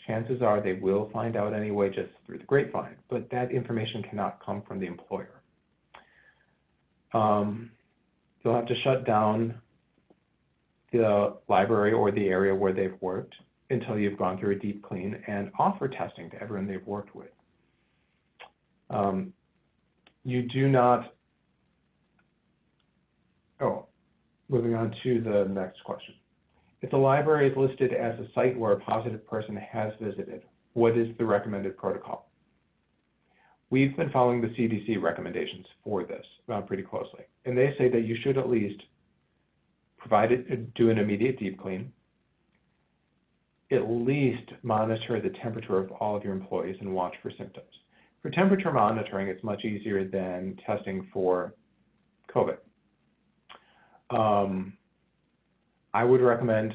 Chances are they will find out anyway just through the grapevine, but that information cannot come from the employer. Um, you'll have to shut down the library or the area where they've worked until you've gone through a deep clean and offer testing to everyone they've worked with. Um, you do not, oh, moving on to the next question. If the library is listed as a site where a positive person has visited, what is the recommended protocol? We've been following the CDC recommendations for this uh, pretty closely, and they say that you should at least provide it, do an immediate deep clean, at least monitor the temperature of all of your employees and watch for symptoms. For temperature monitoring, it's much easier than testing for COVID. Um, I would recommend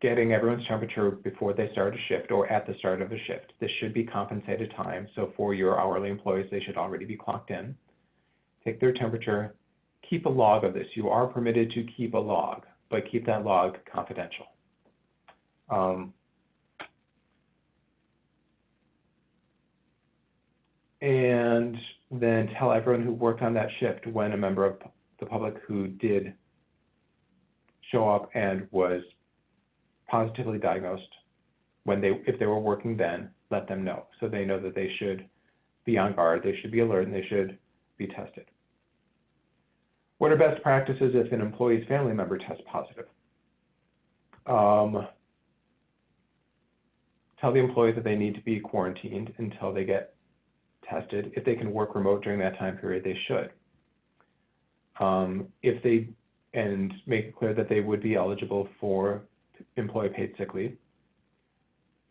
getting everyone's temperature before they start a shift or at the start of a shift. This should be compensated time. So for your hourly employees, they should already be clocked in. Take their temperature, keep a log of this. You are permitted to keep a log. but keep that log confidential. Um, and then tell everyone who worked on that shift when a member of the public who did show up and was positively diagnosed when they if they were working then let them know so they know that they should be on guard they should be alert and they should be tested what are best practices if an employee's family member tests positive um, tell the employee that they need to be quarantined until they get tested. If they can work remote during that time period, they should. Um, if they, and make it clear that they would be eligible for employee paid sick leave,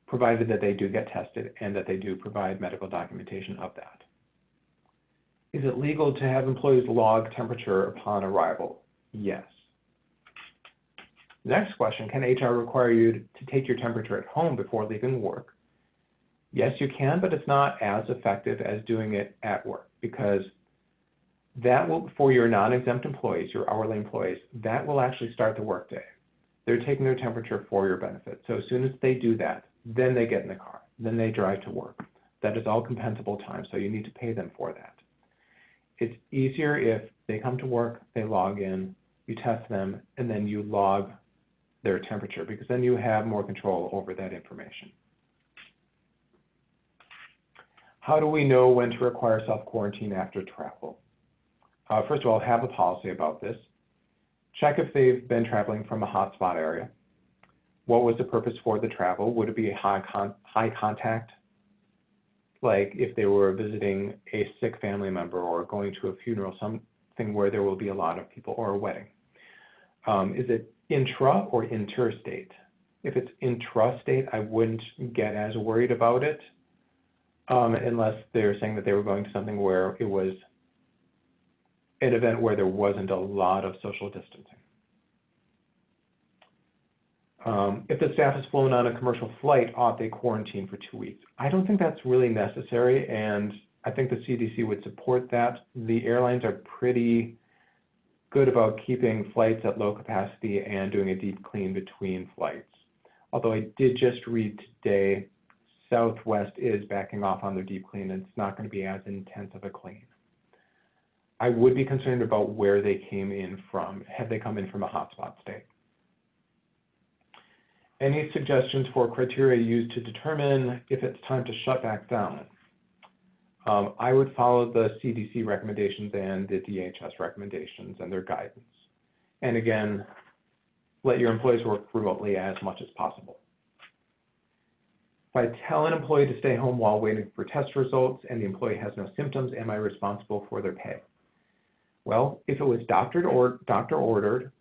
provided that they do get tested and that they do provide medical documentation of that. Is it legal to have employees log temperature upon arrival? Yes. Next question, can HR require you to take your temperature at home before leaving work? Yes, you can, but it's not as effective as doing it at work because that will, for your non-exempt employees, your hourly employees, that will actually start the workday. They're taking their temperature for your benefit. So as soon as they do that, then they get in the car, then they drive to work. That is all compensable time, so you need to pay them for that. It's easier if they come to work, they log in, you test them, and then you log their temperature because then you have more control over that information. How do we know when to require self-quarantine after travel? Uh, first of all, have a policy about this. Check if they've been traveling from a hotspot area. What was the purpose for the travel? Would it be high, con high contact? Like if they were visiting a sick family member or going to a funeral, something where there will be a lot of people, or a wedding. Um, is it intra or interstate. If it's intrastate, I wouldn't get as worried about it um, unless they're saying that they were going to something where it was an event where there wasn't a lot of social distancing. Um, if the staff is flown on a commercial flight, ought they quarantine for two weeks? I don't think that's really necessary, and I think the CDC would support that. The airlines are pretty good about keeping flights at low capacity and doing a deep clean between flights. Although I did just read today, Southwest is backing off on their deep clean and it's not going to be as intense of a clean. I would be concerned about where they came in from. Have they come in from a hotspot state? Any suggestions for criteria used to determine if it's time to shut back down? Um, I would follow the CDC recommendations and the DHS recommendations and their guidance. And again, let your employees work remotely as much as possible. If I tell an employee to stay home while waiting for test results and the employee has no symptoms, am I responsible for their pay? Well, if it was doctored or doctor ordered,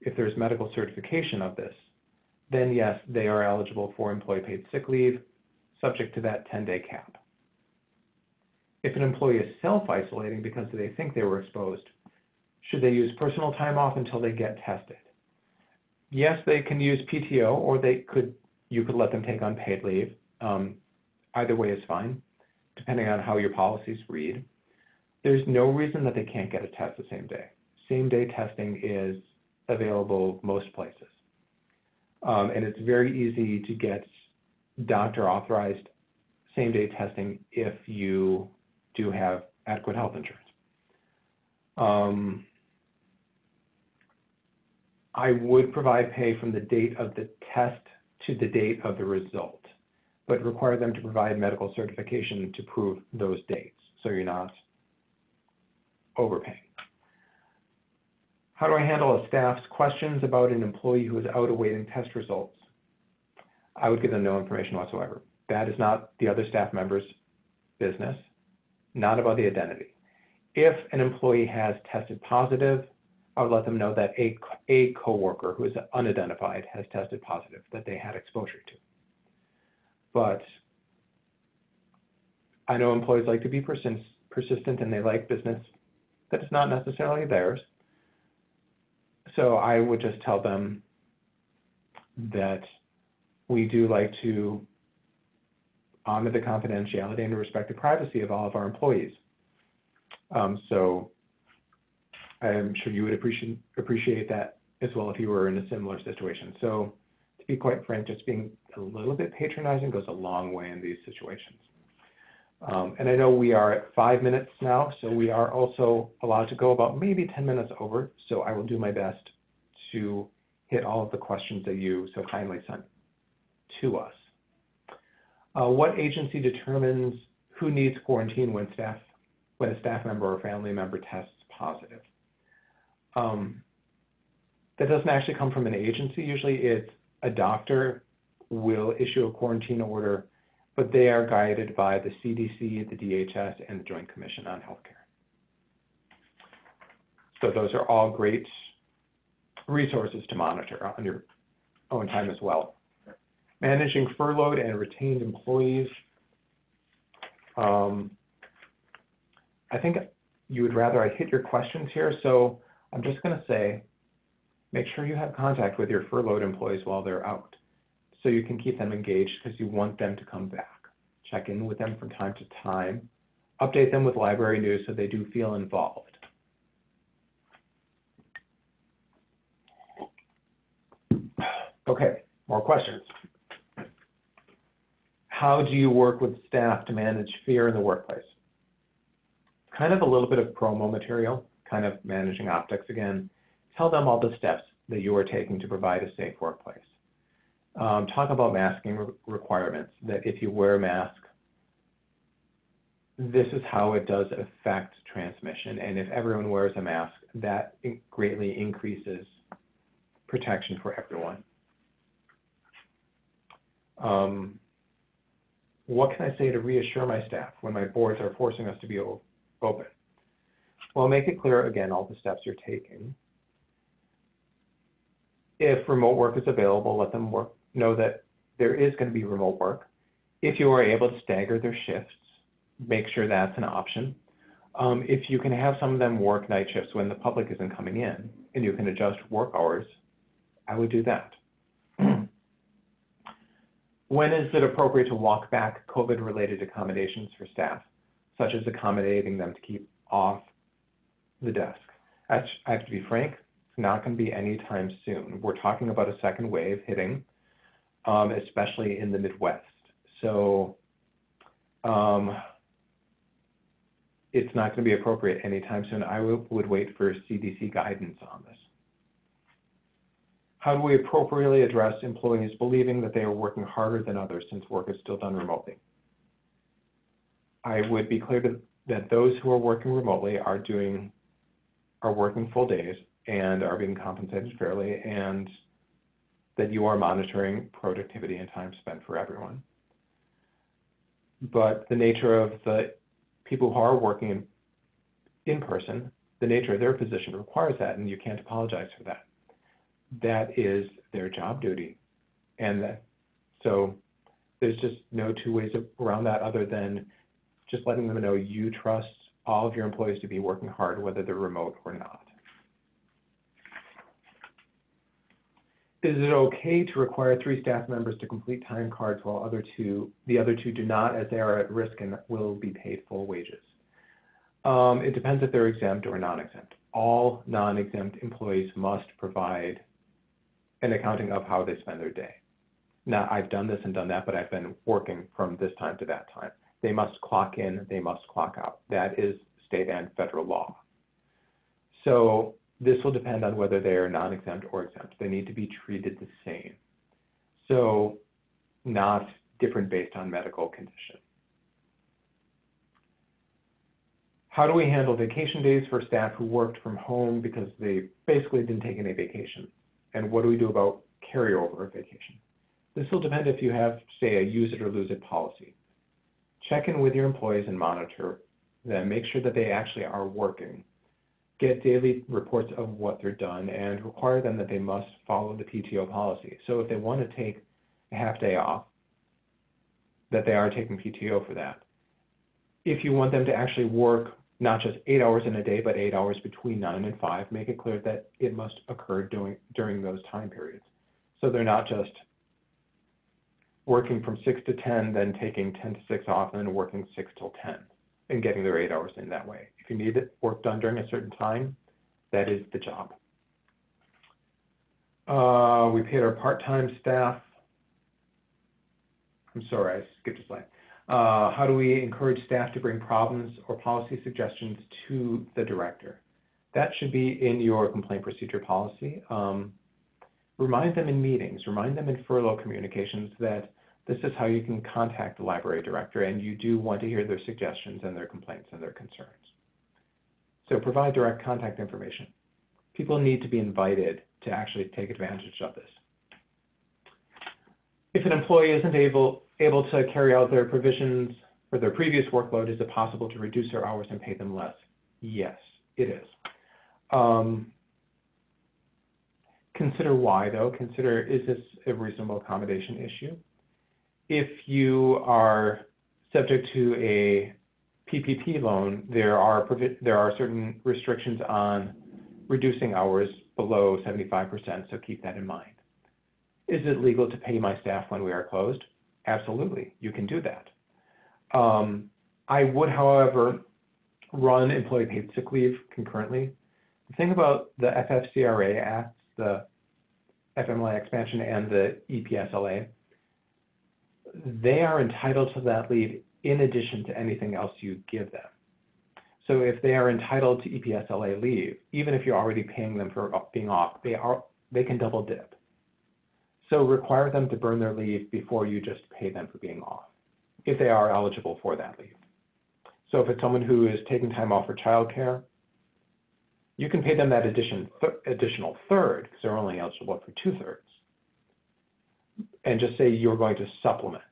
if there's medical certification of this, then yes, they are eligible for employee paid sick leave, subject to that 10-day cap. If an employee is self-isolating because they think they were exposed, should they use personal time off until they get tested? Yes, they can use PTO, or they could you could let them take unpaid leave. Um, either way is fine, depending on how your policies read. There's no reason that they can't get a test the same day. Same day testing is available most places. Um, and it's very easy to get doctor authorized same day testing if you do have adequate health insurance. Um, I would provide pay from the date of the test to the date of the result, but require them to provide medical certification to prove those dates, so you're not overpaying. How do I handle a staff's questions about an employee who is out awaiting test results? I would give them no information whatsoever. That is not the other staff member's business not about the identity. If an employee has tested positive, I would let them know that a, a coworker who is unidentified has tested positive, that they had exposure to. But I know employees like to be persist persistent and they like business that is not necessarily theirs. So I would just tell them that we do like to honor the confidentiality and respect the privacy of all of our employees. Um, so I'm sure you would appreciate appreciate that as well if you were in a similar situation. So to be quite frank, just being a little bit patronizing goes a long way in these situations. Um, and I know we are at five minutes now, so we are also allowed to go about maybe 10 minutes over. So I will do my best to hit all of the questions that you so kindly sent to us. Uh, what agency determines who needs quarantine when staff, when a staff member or family member tests positive? Um, that doesn't actually come from an agency. Usually it's a doctor will issue a quarantine order, but they are guided by the CDC, the DHS, and the Joint Commission on Healthcare. So those are all great resources to monitor on your own time as well. Managing furloughed and retained employees. Um, I think you would rather I hit your questions here, so I'm just going to say, make sure you have contact with your furloughed employees while they're out so you can keep them engaged because you want them to come back. Check in with them from time to time. Update them with library news so they do feel involved. Okay, more questions. How do you work with staff to manage fear in the workplace? Kind of a little bit of promo material, kind of managing optics again. Tell them all the steps that you are taking to provide a safe workplace. Um, talk about masking re requirements, that if you wear a mask, this is how it does affect transmission. And if everyone wears a mask, that greatly increases protection for everyone. Um, what can I say to reassure my staff when my boards are forcing us to be open? Well, make it clear again all the steps you're taking. If remote work is available, let them work, know that there is going to be remote work. If you are able to stagger their shifts, make sure that's an option. Um, if you can have some of them work night shifts when the public isn't coming in and you can adjust work hours, I would do that. when is it appropriate to walk back COVID-related accommodations for staff, such as accommodating them to keep off the desk? I have to be frank, it's not going to be anytime soon. We're talking about a second wave hitting, um, especially in the Midwest. So um, it's not going to be appropriate anytime soon. I would wait for CDC guidance on this. How do we appropriately address employees believing that they are working harder than others since work is still done remotely? I would be clear to, that those who are working remotely are doing, are working full days and are being compensated fairly and that you are monitoring productivity and time spent for everyone. But the nature of the people who are working in, in person, the nature of their position requires that, and you can't apologize for that that is their job duty. And that, so there's just no two ways around that other than just letting them know you trust all of your employees to be working hard, whether they're remote or not. Is it okay to require three staff members to complete time cards while other two, the other two do not as they are at risk and will be paid full wages? Um, it depends if they're exempt or non-exempt. All non-exempt employees must provide an accounting of how they spend their day. Now, I've done this and done that, but I've been working from this time to that time. They must clock in, they must clock out. That is state and federal law. So this will depend on whether they are non-exempt or exempt. They need to be treated the same. So not different based on medical condition. How do we handle vacation days for staff who worked from home because they basically didn't take any vacation? and what do we do about carryover of vacation? This will depend if you have, say, a use it or lose it policy. Check in with your employees and monitor them. Make sure that they actually are working. Get daily reports of what they're done and require them that they must follow the PTO policy. So if they want to take a half day off, that they are taking PTO for that. If you want them to actually work not just eight hours in a day, but eight hours between nine and five, make it clear that it must occur during, during those time periods. So they're not just working from six to 10, then taking 10 to six off, and then working six till 10 and getting their eight hours in that way. If you need it work done during a certain time, that is the job. Uh, we paid our part-time staff. I'm sorry, I skipped a slide. Uh, how do we encourage staff to bring problems or policy suggestions to the director? That should be in your complaint procedure policy. Um, remind them in meetings, remind them in furlough communications that this is how you can contact the library director and you do want to hear their suggestions and their complaints and their concerns. So provide direct contact information. People need to be invited to actually take advantage of this. If an employee isn't able, able to carry out their provisions for their previous workload, is it possible to reduce their hours and pay them less? Yes, it is. Um, consider why, though. Consider, is this a reasonable accommodation issue? If you are subject to a PPP loan, there are, there are certain restrictions on reducing hours below 75%, so keep that in mind. Is it legal to pay my staff when we are closed? Absolutely, you can do that. Um, I would, however, run employee paid sick leave concurrently. The thing about the FFCRA Acts, the FMLA expansion and the EPSLA, they are entitled to that leave in addition to anything else you give them. So if they are entitled to EPSLA leave, even if you're already paying them for being off, they are they can double dip. So require them to burn their leave before you just pay them for being off, if they are eligible for that leave. So if it's someone who is taking time off for childcare, you can pay them that addition, th additional third, because they're only eligible for two thirds. And just say you're going to supplement,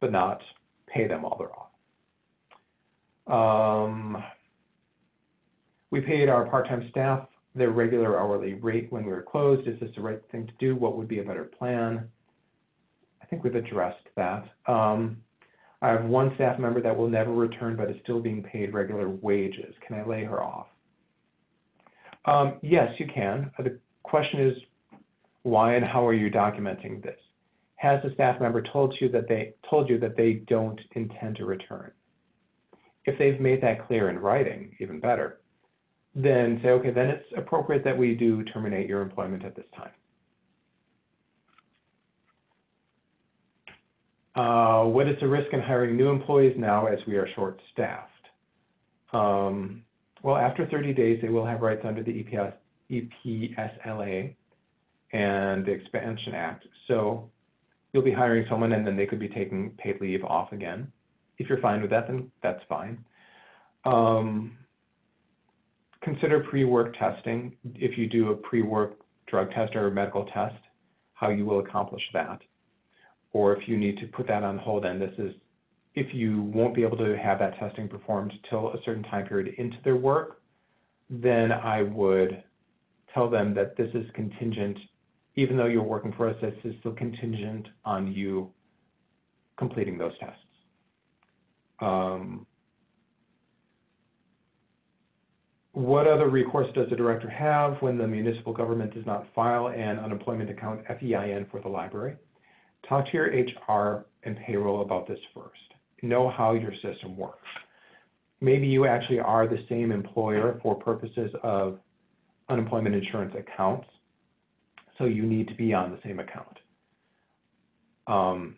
but not pay them while they're off. Um, we paid our part-time staff their regular hourly rate when we were closed. Is this the right thing to do? What would be a better plan? I think we've addressed that. Um, I have one staff member that will never return but is still being paid regular wages. Can I lay her off? Um, yes, you can. The question is, why and how are you documenting this? Has the staff member told you that they told you that they don't intend to return? If they've made that clear in writing, even better then say, okay, then it's appropriate that we do terminate your employment at this time. Uh, what is the risk in hiring new employees now as we are short-staffed? Um, well, after 30 days, they will have rights under the EPS, EPSLA and the Expansion Act. So you'll be hiring someone and then they could be taking paid leave off again. If you're fine with that, then that's fine. Um, consider pre-work testing. If you do a pre-work drug test or a medical test, how you will accomplish that. Or if you need to put that on hold, and this is if you won't be able to have that testing performed till a certain time period into their work, then I would tell them that this is contingent, even though you're working for us, this is still contingent on you completing those tests. Um, What other recourse does the director have when the municipal government does not file an unemployment account FEIN for the library? Talk to your HR and payroll about this first. Know how your system works. Maybe you actually are the same employer for purposes of unemployment insurance accounts, so you need to be on the same account. Um,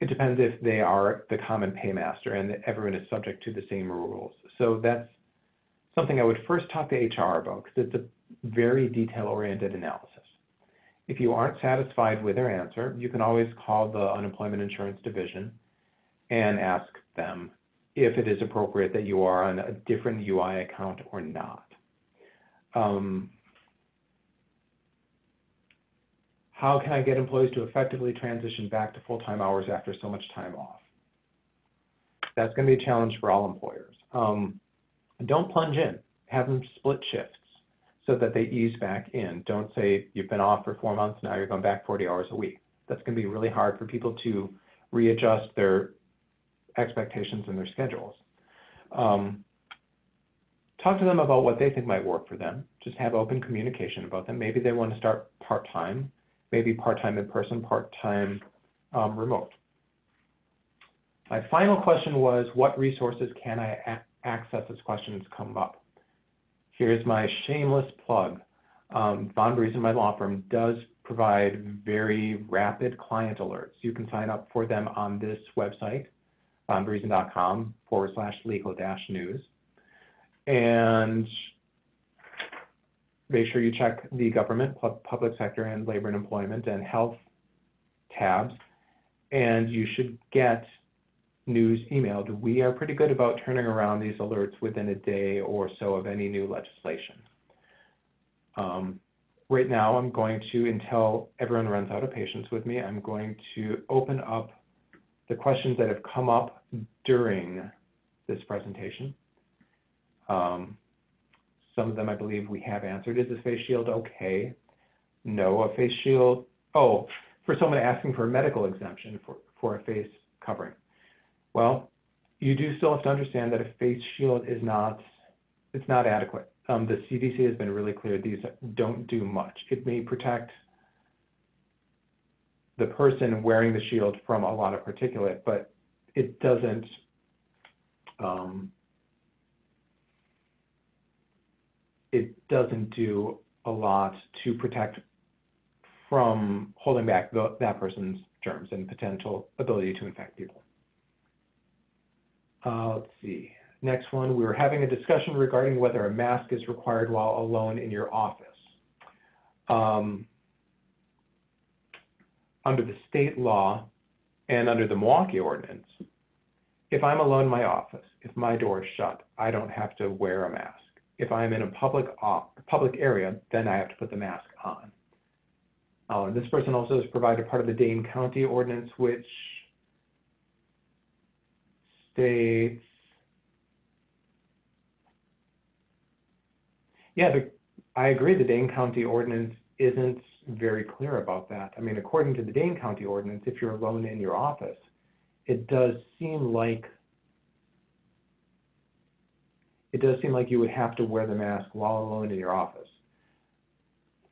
it depends if they are the common paymaster and everyone is subject to the same rules. So that's something I would first talk to HR about because it's a very detail-oriented analysis. If you aren't satisfied with their answer, you can always call the Unemployment Insurance Division and ask them if it is appropriate that you are on a different UI account or not. Um, how can I get employees to effectively transition back to full-time hours after so much time off? That's going to be a challenge for all employers. Um, don't plunge in. Have them split shifts so that they ease back in. Don't say you've been off for four months, now you're going back 40 hours a week. That's going to be really hard for people to readjust their expectations and their schedules. Um, talk to them about what they think might work for them. Just have open communication about them. Maybe they want to start part-time, maybe part-time in person, part-time um, remote. My final question was, what resources can I access as questions come up. Here's my shameless plug. Um, Von Briesen my law firm does provide very rapid client alerts. You can sign up for them on this website, vonbriesen.com forward slash legal dash news. And make sure you check the government, public sector, and labor and employment and health tabs, and you should get news emailed. We are pretty good about turning around these alerts within a day or so of any new legislation. Um, right now, I'm going to, until everyone runs out of patience with me, I'm going to open up the questions that have come up during this presentation. Um, some of them I believe we have answered. Is a face shield okay? No, a face shield, oh, for someone asking for a medical exemption for, for a face covering. Well, you do still have to understand that a face shield is not, it's not adequate. Um, the CDC has been really clear, these don't do much. It may protect the person wearing the shield from a lot of particulate, but it doesn't um, it doesn't do a lot to protect from holding back the, that person's germs and potential ability to infect people. Uh, let's see. Next one, we were having a discussion regarding whether a mask is required while alone in your office. Um, under the state law and under the Milwaukee ordinance, if I'm alone in my office, if my door is shut, I don't have to wear a mask. If I'm in a public uh, public area, then I have to put the mask on. Uh, this person also has provided part of the Dane County ordinance, which states, yeah, the, I agree the Dane County ordinance isn't very clear about that. I mean, according to the Dane County ordinance, if you're alone in your office, it does seem like it does seem like you would have to wear the mask while alone in your office.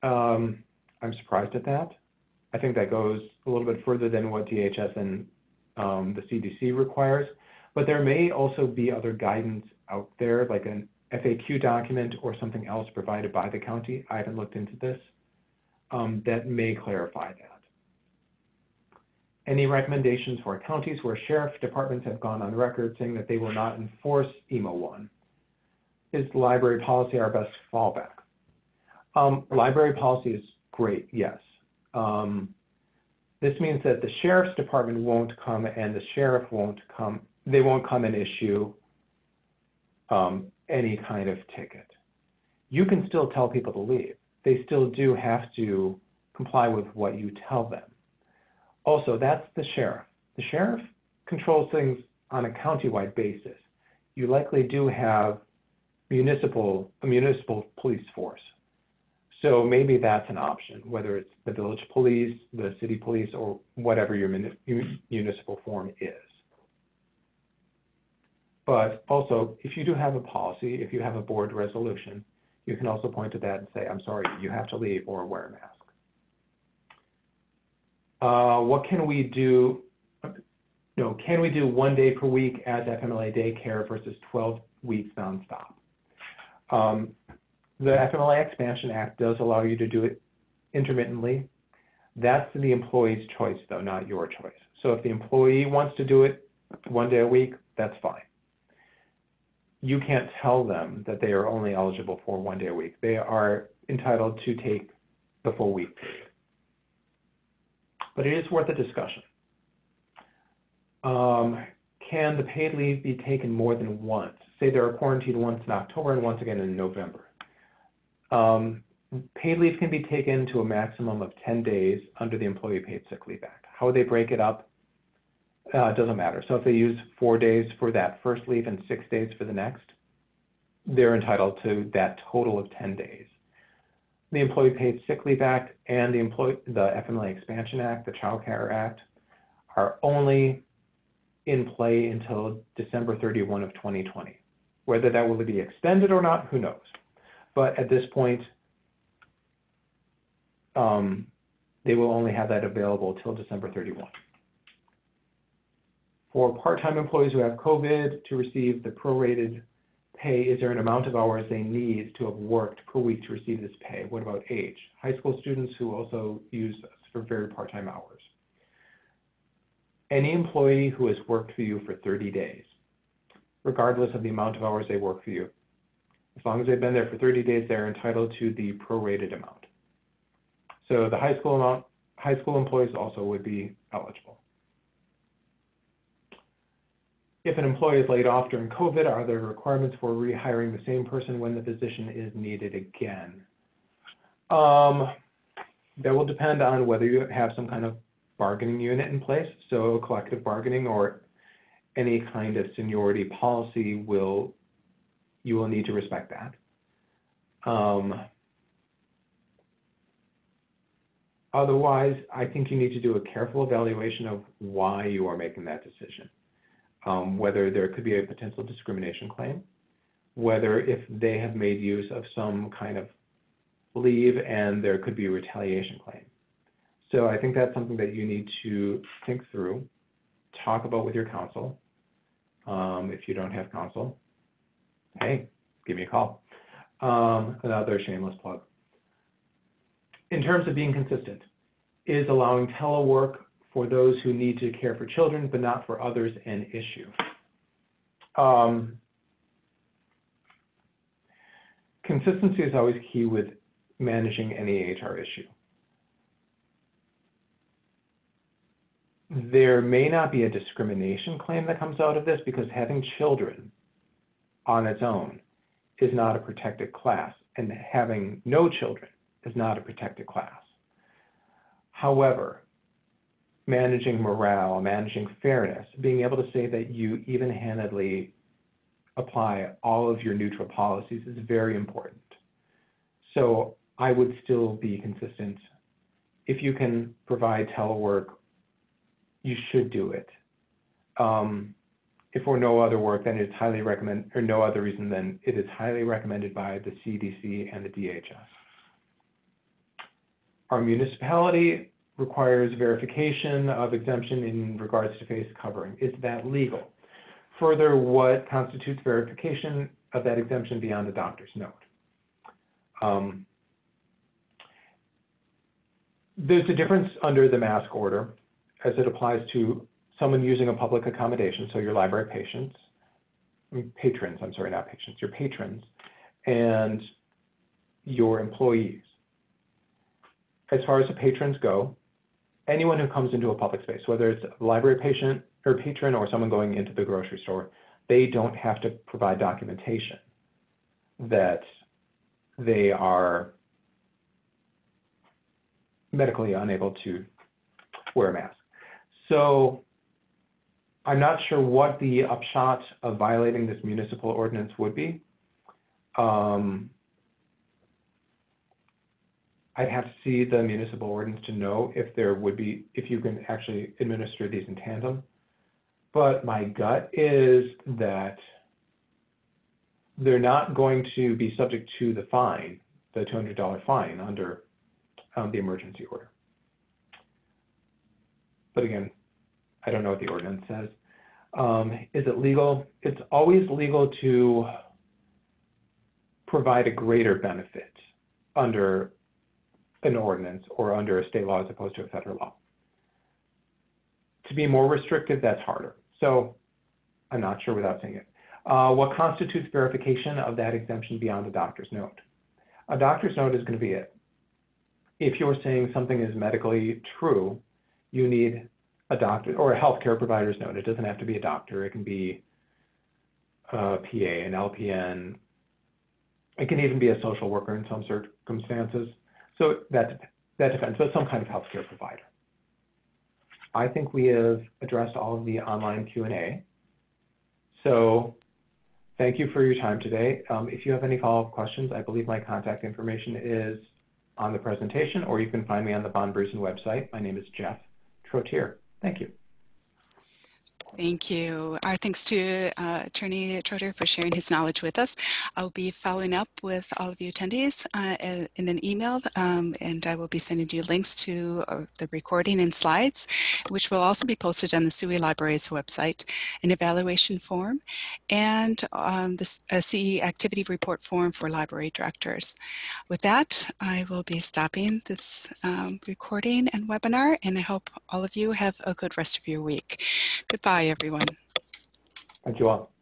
Um, I'm surprised at that. I think that goes a little bit further than what DHS and um, the CDC requires. But there may also be other guidance out there, like an FAQ document or something else provided by the county. I haven't looked into this. Um, that may clarify that. Any recommendations for counties where sheriff departments have gone on record saying that they will not enforce EMO 1? Is library policy our best fallback? Um, library policy is great, yes. Um, this means that the sheriff's department won't come and the sheriff won't come, they won't come and issue um, any kind of ticket. You can still tell people to leave. They still do have to comply with what you tell them. Also, that's the sheriff. The sheriff controls things on a countywide basis. You likely do have municipal, a municipal police force. So maybe that's an option, whether it's the village police, the city police, or whatever your municipal form is. But also, if you do have a policy, if you have a board resolution, you can also point to that and say, I'm sorry, you have to leave or wear a mask. Uh, what can we do? No, can we do one day per week as FMLA daycare versus 12 weeks nonstop? Um, the FMLA Expansion Act does allow you to do it intermittently. That's the employee's choice, though, not your choice. So if the employee wants to do it one day a week, that's fine. You can't tell them that they are only eligible for one day a week. They are entitled to take the full week. But it is worth a discussion. Um, can the paid leave be taken more than once? Say they're quarantined once in October and once again in November. Um, paid leave can be taken to a maximum of 10 days under the Employee Paid Sick Leave Act. How they break it up uh, doesn't matter. So if they use four days for that first leave and six days for the next, they're entitled to that total of 10 days. The Employee Paid Sick Leave Act and the, Employee, the FMLA Expansion Act, the Child Care Act, are only in play until December 31 of 2020. Whether that will be extended or not, who knows? But at this point, um, they will only have that available till December 31. For part-time employees who have COVID to receive the prorated pay, is there an amount of hours they need to have worked per week to receive this pay? What about age? High school students who also use us for very part-time hours. Any employee who has worked for you for 30 days, regardless of the amount of hours they work for you, as long as they've been there for 30 days, they're entitled to the prorated amount. So the high school amount, high school employees also would be eligible. If an employee is laid off during COVID, are there requirements for rehiring the same person when the position is needed again? Um, that will depend on whether you have some kind of bargaining unit in place. So collective bargaining or any kind of seniority policy will, you will need to respect that. Um, otherwise, I think you need to do a careful evaluation of why you are making that decision um, whether there could be a potential discrimination claim, whether if they have made use of some kind of leave and there could be a retaliation claim. So I think that's something that you need to think through, talk about with your counsel. Um, if you don't have counsel, hey, give me a call. Um, another shameless plug. In terms of being consistent, is allowing telework for those who need to care for children, but not for others, an issue. Um, consistency is always key with managing any HR issue. There may not be a discrimination claim that comes out of this because having children on its own is not a protected class, and having no children is not a protected class. However, managing morale, managing fairness, being able to say that you even-handedly apply all of your neutral policies is very important. So I would still be consistent. If you can provide telework, you should do it. Um, if for no other work, then it's highly recommended, or no other reason, then it is highly recommended by the CDC and the DHS. Our municipality requires verification of exemption in regards to face covering. Is that legal? Further, what constitutes verification of that exemption beyond a doctor's note? Um, there's a difference under the mask order as it applies to someone using a public accommodation, so your library patients, patrons, I'm sorry, not patients, your patrons, and your employees. As far as the patrons go, anyone who comes into a public space, whether it's a library patient or patron or someone going into the grocery store, they don't have to provide documentation that they are medically unable to wear a mask. So I'm not sure what the upshot of violating this municipal ordinance would be. Um, I'd have to see the municipal ordinance to know if there would be, if you can actually administer these in tandem. But my gut is that they're not going to be subject to the fine, the $200 fine under um, the emergency order. But again, I don't know what the ordinance says. Um, is it legal? It's always legal to provide a greater benefit under an ordinance or under a state law as opposed to a federal law. To be more restrictive, that's harder. So I'm not sure without saying it. Uh, what constitutes verification of that exemption beyond a doctor's note? A doctor's note is going to be it. If you're saying something is medically true, you need a doctor or a healthcare provider's note. It doesn't have to be a doctor. It can be a PA, an LPN. It can even be a social worker in some circumstances. So that, that depends, but some kind of healthcare provider. I think we have addressed all of the online Q&A. So thank you for your time today. Um, if you have any follow-up questions, I believe my contact information is on the presentation, or you can find me on the Von Briesen website. My name is Geoff Thank you. Thank you. Our thanks to uh, Attorney Trotier for sharing his knowledge with us. I'll be following up with all of you attendees uh, in an email, um, and I will be sending you links to uh, the recording and slides, which will also be posted on the SEWI Library's website, an evaluation form, and um, a CE activity report form for library directors. With that, I will be stopping this um, recording and webinar, and I hope all of you have a good rest of your week. Goodbye, everyone. Thank you all.